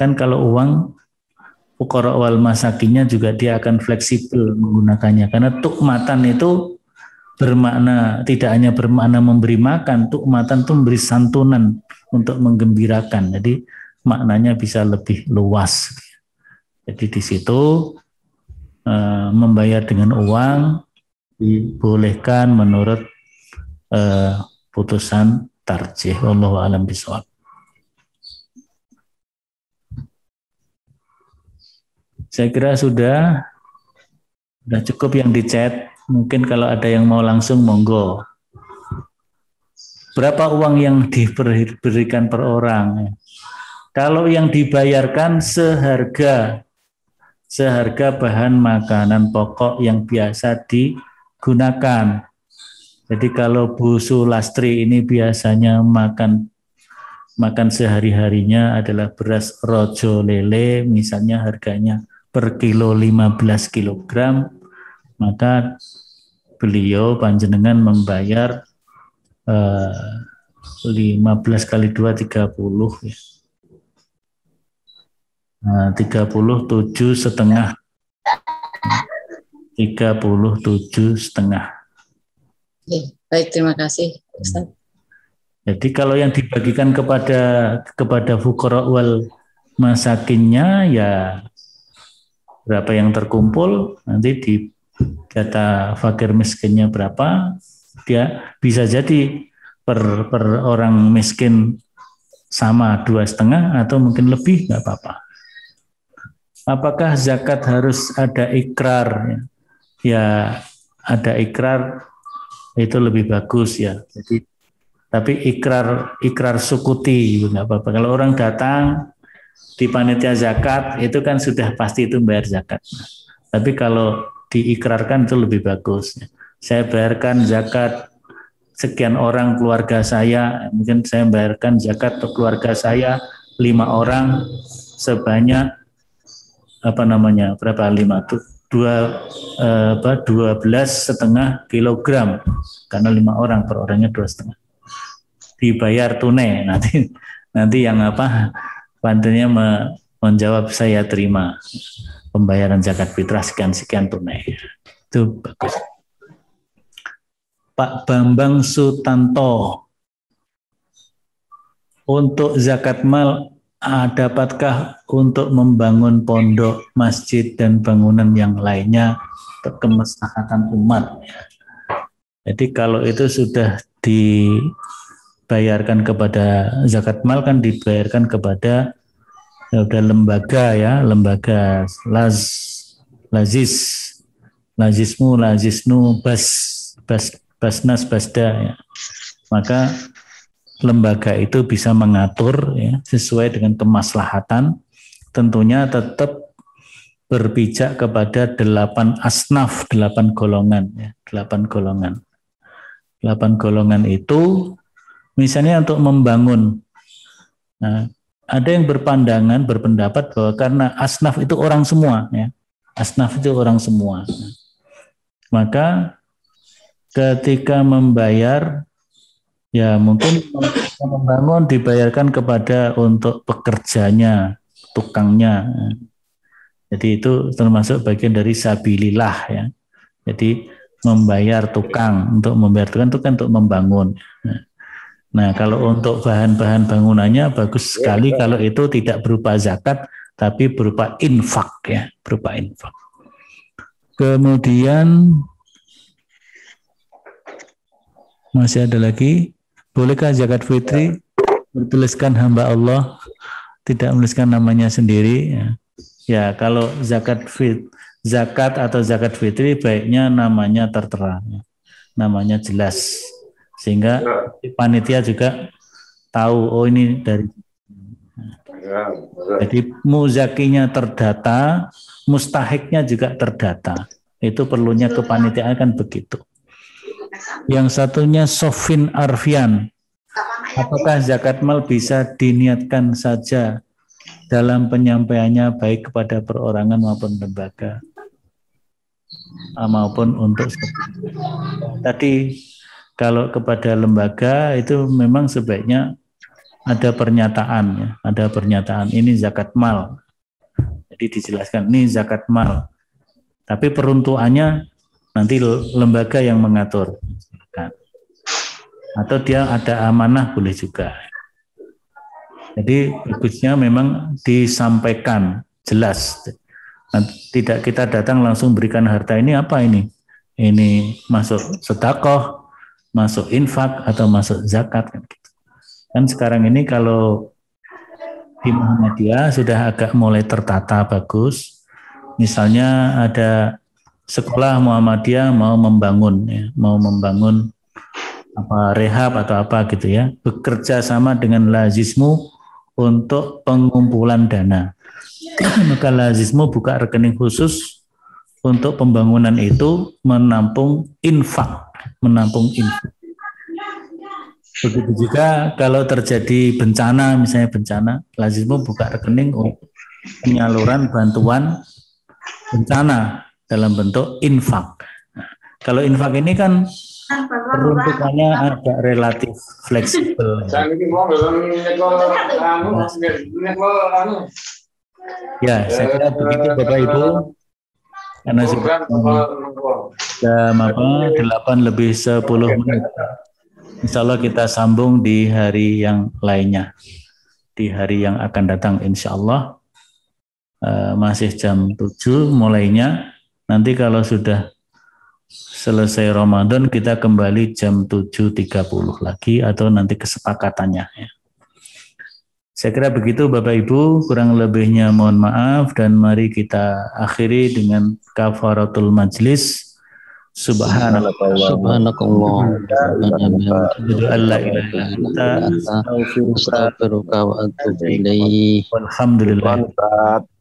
kan kalau uang ukara wal masakinya juga dia akan fleksibel menggunakannya karena tukmatan itu bermakna tidak hanya bermakna memberi makan, tukmatan itu memberi santunan untuk menggembirakan. Jadi maknanya bisa lebih luas. Jadi di situ eh, membayar dengan uang dibolehkan menurut eh, putusan tarjih. Allah alam bisawab. Saya kira sudah sudah cukup yang di chat. Mungkin kalau ada yang mau langsung monggo. Berapa uang yang diberikan per orang? Kalau yang dibayarkan seharga seharga bahan makanan pokok yang biasa digunakan. Jadi kalau Bu Sulastri ini biasanya makan makan sehari-harinya adalah beras rojo lele, misalnya harganya per kilo 15 kg, maka beliau panjenengan membayar eh, 15 kali 2 30 ya. Nah, 37 setengah 37 setengah. Baik, terima kasih Ustaz. Jadi kalau yang dibagikan kepada kepada fukara wal masakinnya ya berapa yang terkumpul nanti di data fakir miskinnya berapa dia bisa jadi per per orang miskin sama dua setengah atau mungkin lebih nggak apa-apa. Apakah zakat harus ada ikrar? Ya ada ikrar itu lebih bagus ya. Jadi tapi ikrar ikrar sukuti nggak apa-apa. Kalau orang datang di panitia zakat itu kan sudah pasti itu bayar zakat. Tapi kalau diikrarkan itu lebih bagus. Saya bayarkan zakat sekian orang keluarga saya, mungkin saya bayarkan zakat untuk keluarga saya lima orang sebanyak apa namanya berapa lima tuh dua eh, apa dua belas setengah kilogram. Karena lima orang per orangnya dua setengah. Dibayar tunai. Nanti nanti yang apa Pantunnya menjawab saya terima. Pembayaran zakat fitrah sekian-sekian tunai. Itu bagus. Pak Bambang Sutanto. Untuk zakat mal dapatkah untuk membangun pondok, masjid dan bangunan yang lainnya untuk kemaslahatan umat? Jadi kalau itu sudah di dibayarkan kepada zakat mal kan dibayarkan kepada ya lembaga ya lembaga laz lazis lazismu lazisnu bas bas basnas basda ya maka lembaga itu bisa mengatur ya, sesuai dengan kemaslahatan tentunya tetap berpijak kepada delapan asnaf delapan golongan ya delapan golongan delapan golongan itu Misalnya untuk membangun. Nah, ada yang berpandangan, berpendapat bahwa karena asnaf itu orang semua, ya. Asnaf itu orang semua. Maka ketika membayar, ya mungkin membangun dibayarkan kepada untuk pekerjanya, tukangnya. Jadi itu termasuk bagian dari sabilillah ya. Jadi membayar tukang untuk membayar tukang itu kan untuk membangun. Nah, kalau untuk bahan-bahan bangunannya bagus sekali kalau itu tidak berupa zakat tapi berupa infak ya, berupa infak. Kemudian masih ada lagi, bolehkah zakat fitri bertuliskan hamba Allah tidak menuliskan namanya sendiri ya. Ya, kalau zakat fit zakat atau zakat fitri baiknya namanya tertera. Ya. Namanya jelas sehingga ya. panitia juga tahu oh ini dari ya, jadi muzakinya terdata mustahiknya juga terdata itu perlunya kepanitiaan kan begitu yang satunya Sofin Arfian apakah zakat mal bisa diniatkan saja dalam penyampaiannya baik kepada perorangan maupun lembaga maupun untuk tadi kalau kepada lembaga itu memang sebaiknya ada pernyataan ya, ada pernyataan ini zakat mal. Jadi dijelaskan ini zakat mal. Tapi peruntukannya nanti lembaga yang mengatur. Atau dia ada amanah boleh juga. Jadi bagusnya memang disampaikan jelas. Tidak kita datang langsung berikan harta ini apa ini? Ini masuk sedekah, masuk infak atau masuk zakat kan gitu. Kan sekarang ini kalau di Muhammadiyah sudah agak mulai tertata bagus. Misalnya ada sekolah Muhammadiyah mau membangun ya, mau membangun apa rehab atau apa gitu ya, bekerja sama dengan lazismu untuk pengumpulan dana. Maka lazismu buka rekening khusus untuk pembangunan itu menampung infak, menampung infak. Begitu juga kalau terjadi bencana, misalnya bencana, lazismu buka rekening untuk penyaluran bantuan bencana dalam bentuk infak. Nah, kalau infak ini kan peruntukannya agak relatif fleksibel. Ya, saya kira begitu Bapak Ibu. Karena sudah jam apa? 8 lebih 10 menit. Insya Allah kita sambung di hari yang lainnya. Di hari yang akan datang insya Allah. Uh, masih jam 7 mulainya. Nanti kalau sudah selesai Ramadan kita kembali jam 7.30 lagi atau nanti kesepakatannya ya. Saya kira begitu Bapak Ibu, kurang lebihnya mohon maaf dan mari kita akhiri dengan kafaratul majlis. Subhanallah. Subhanakallah. Alhamdulillah.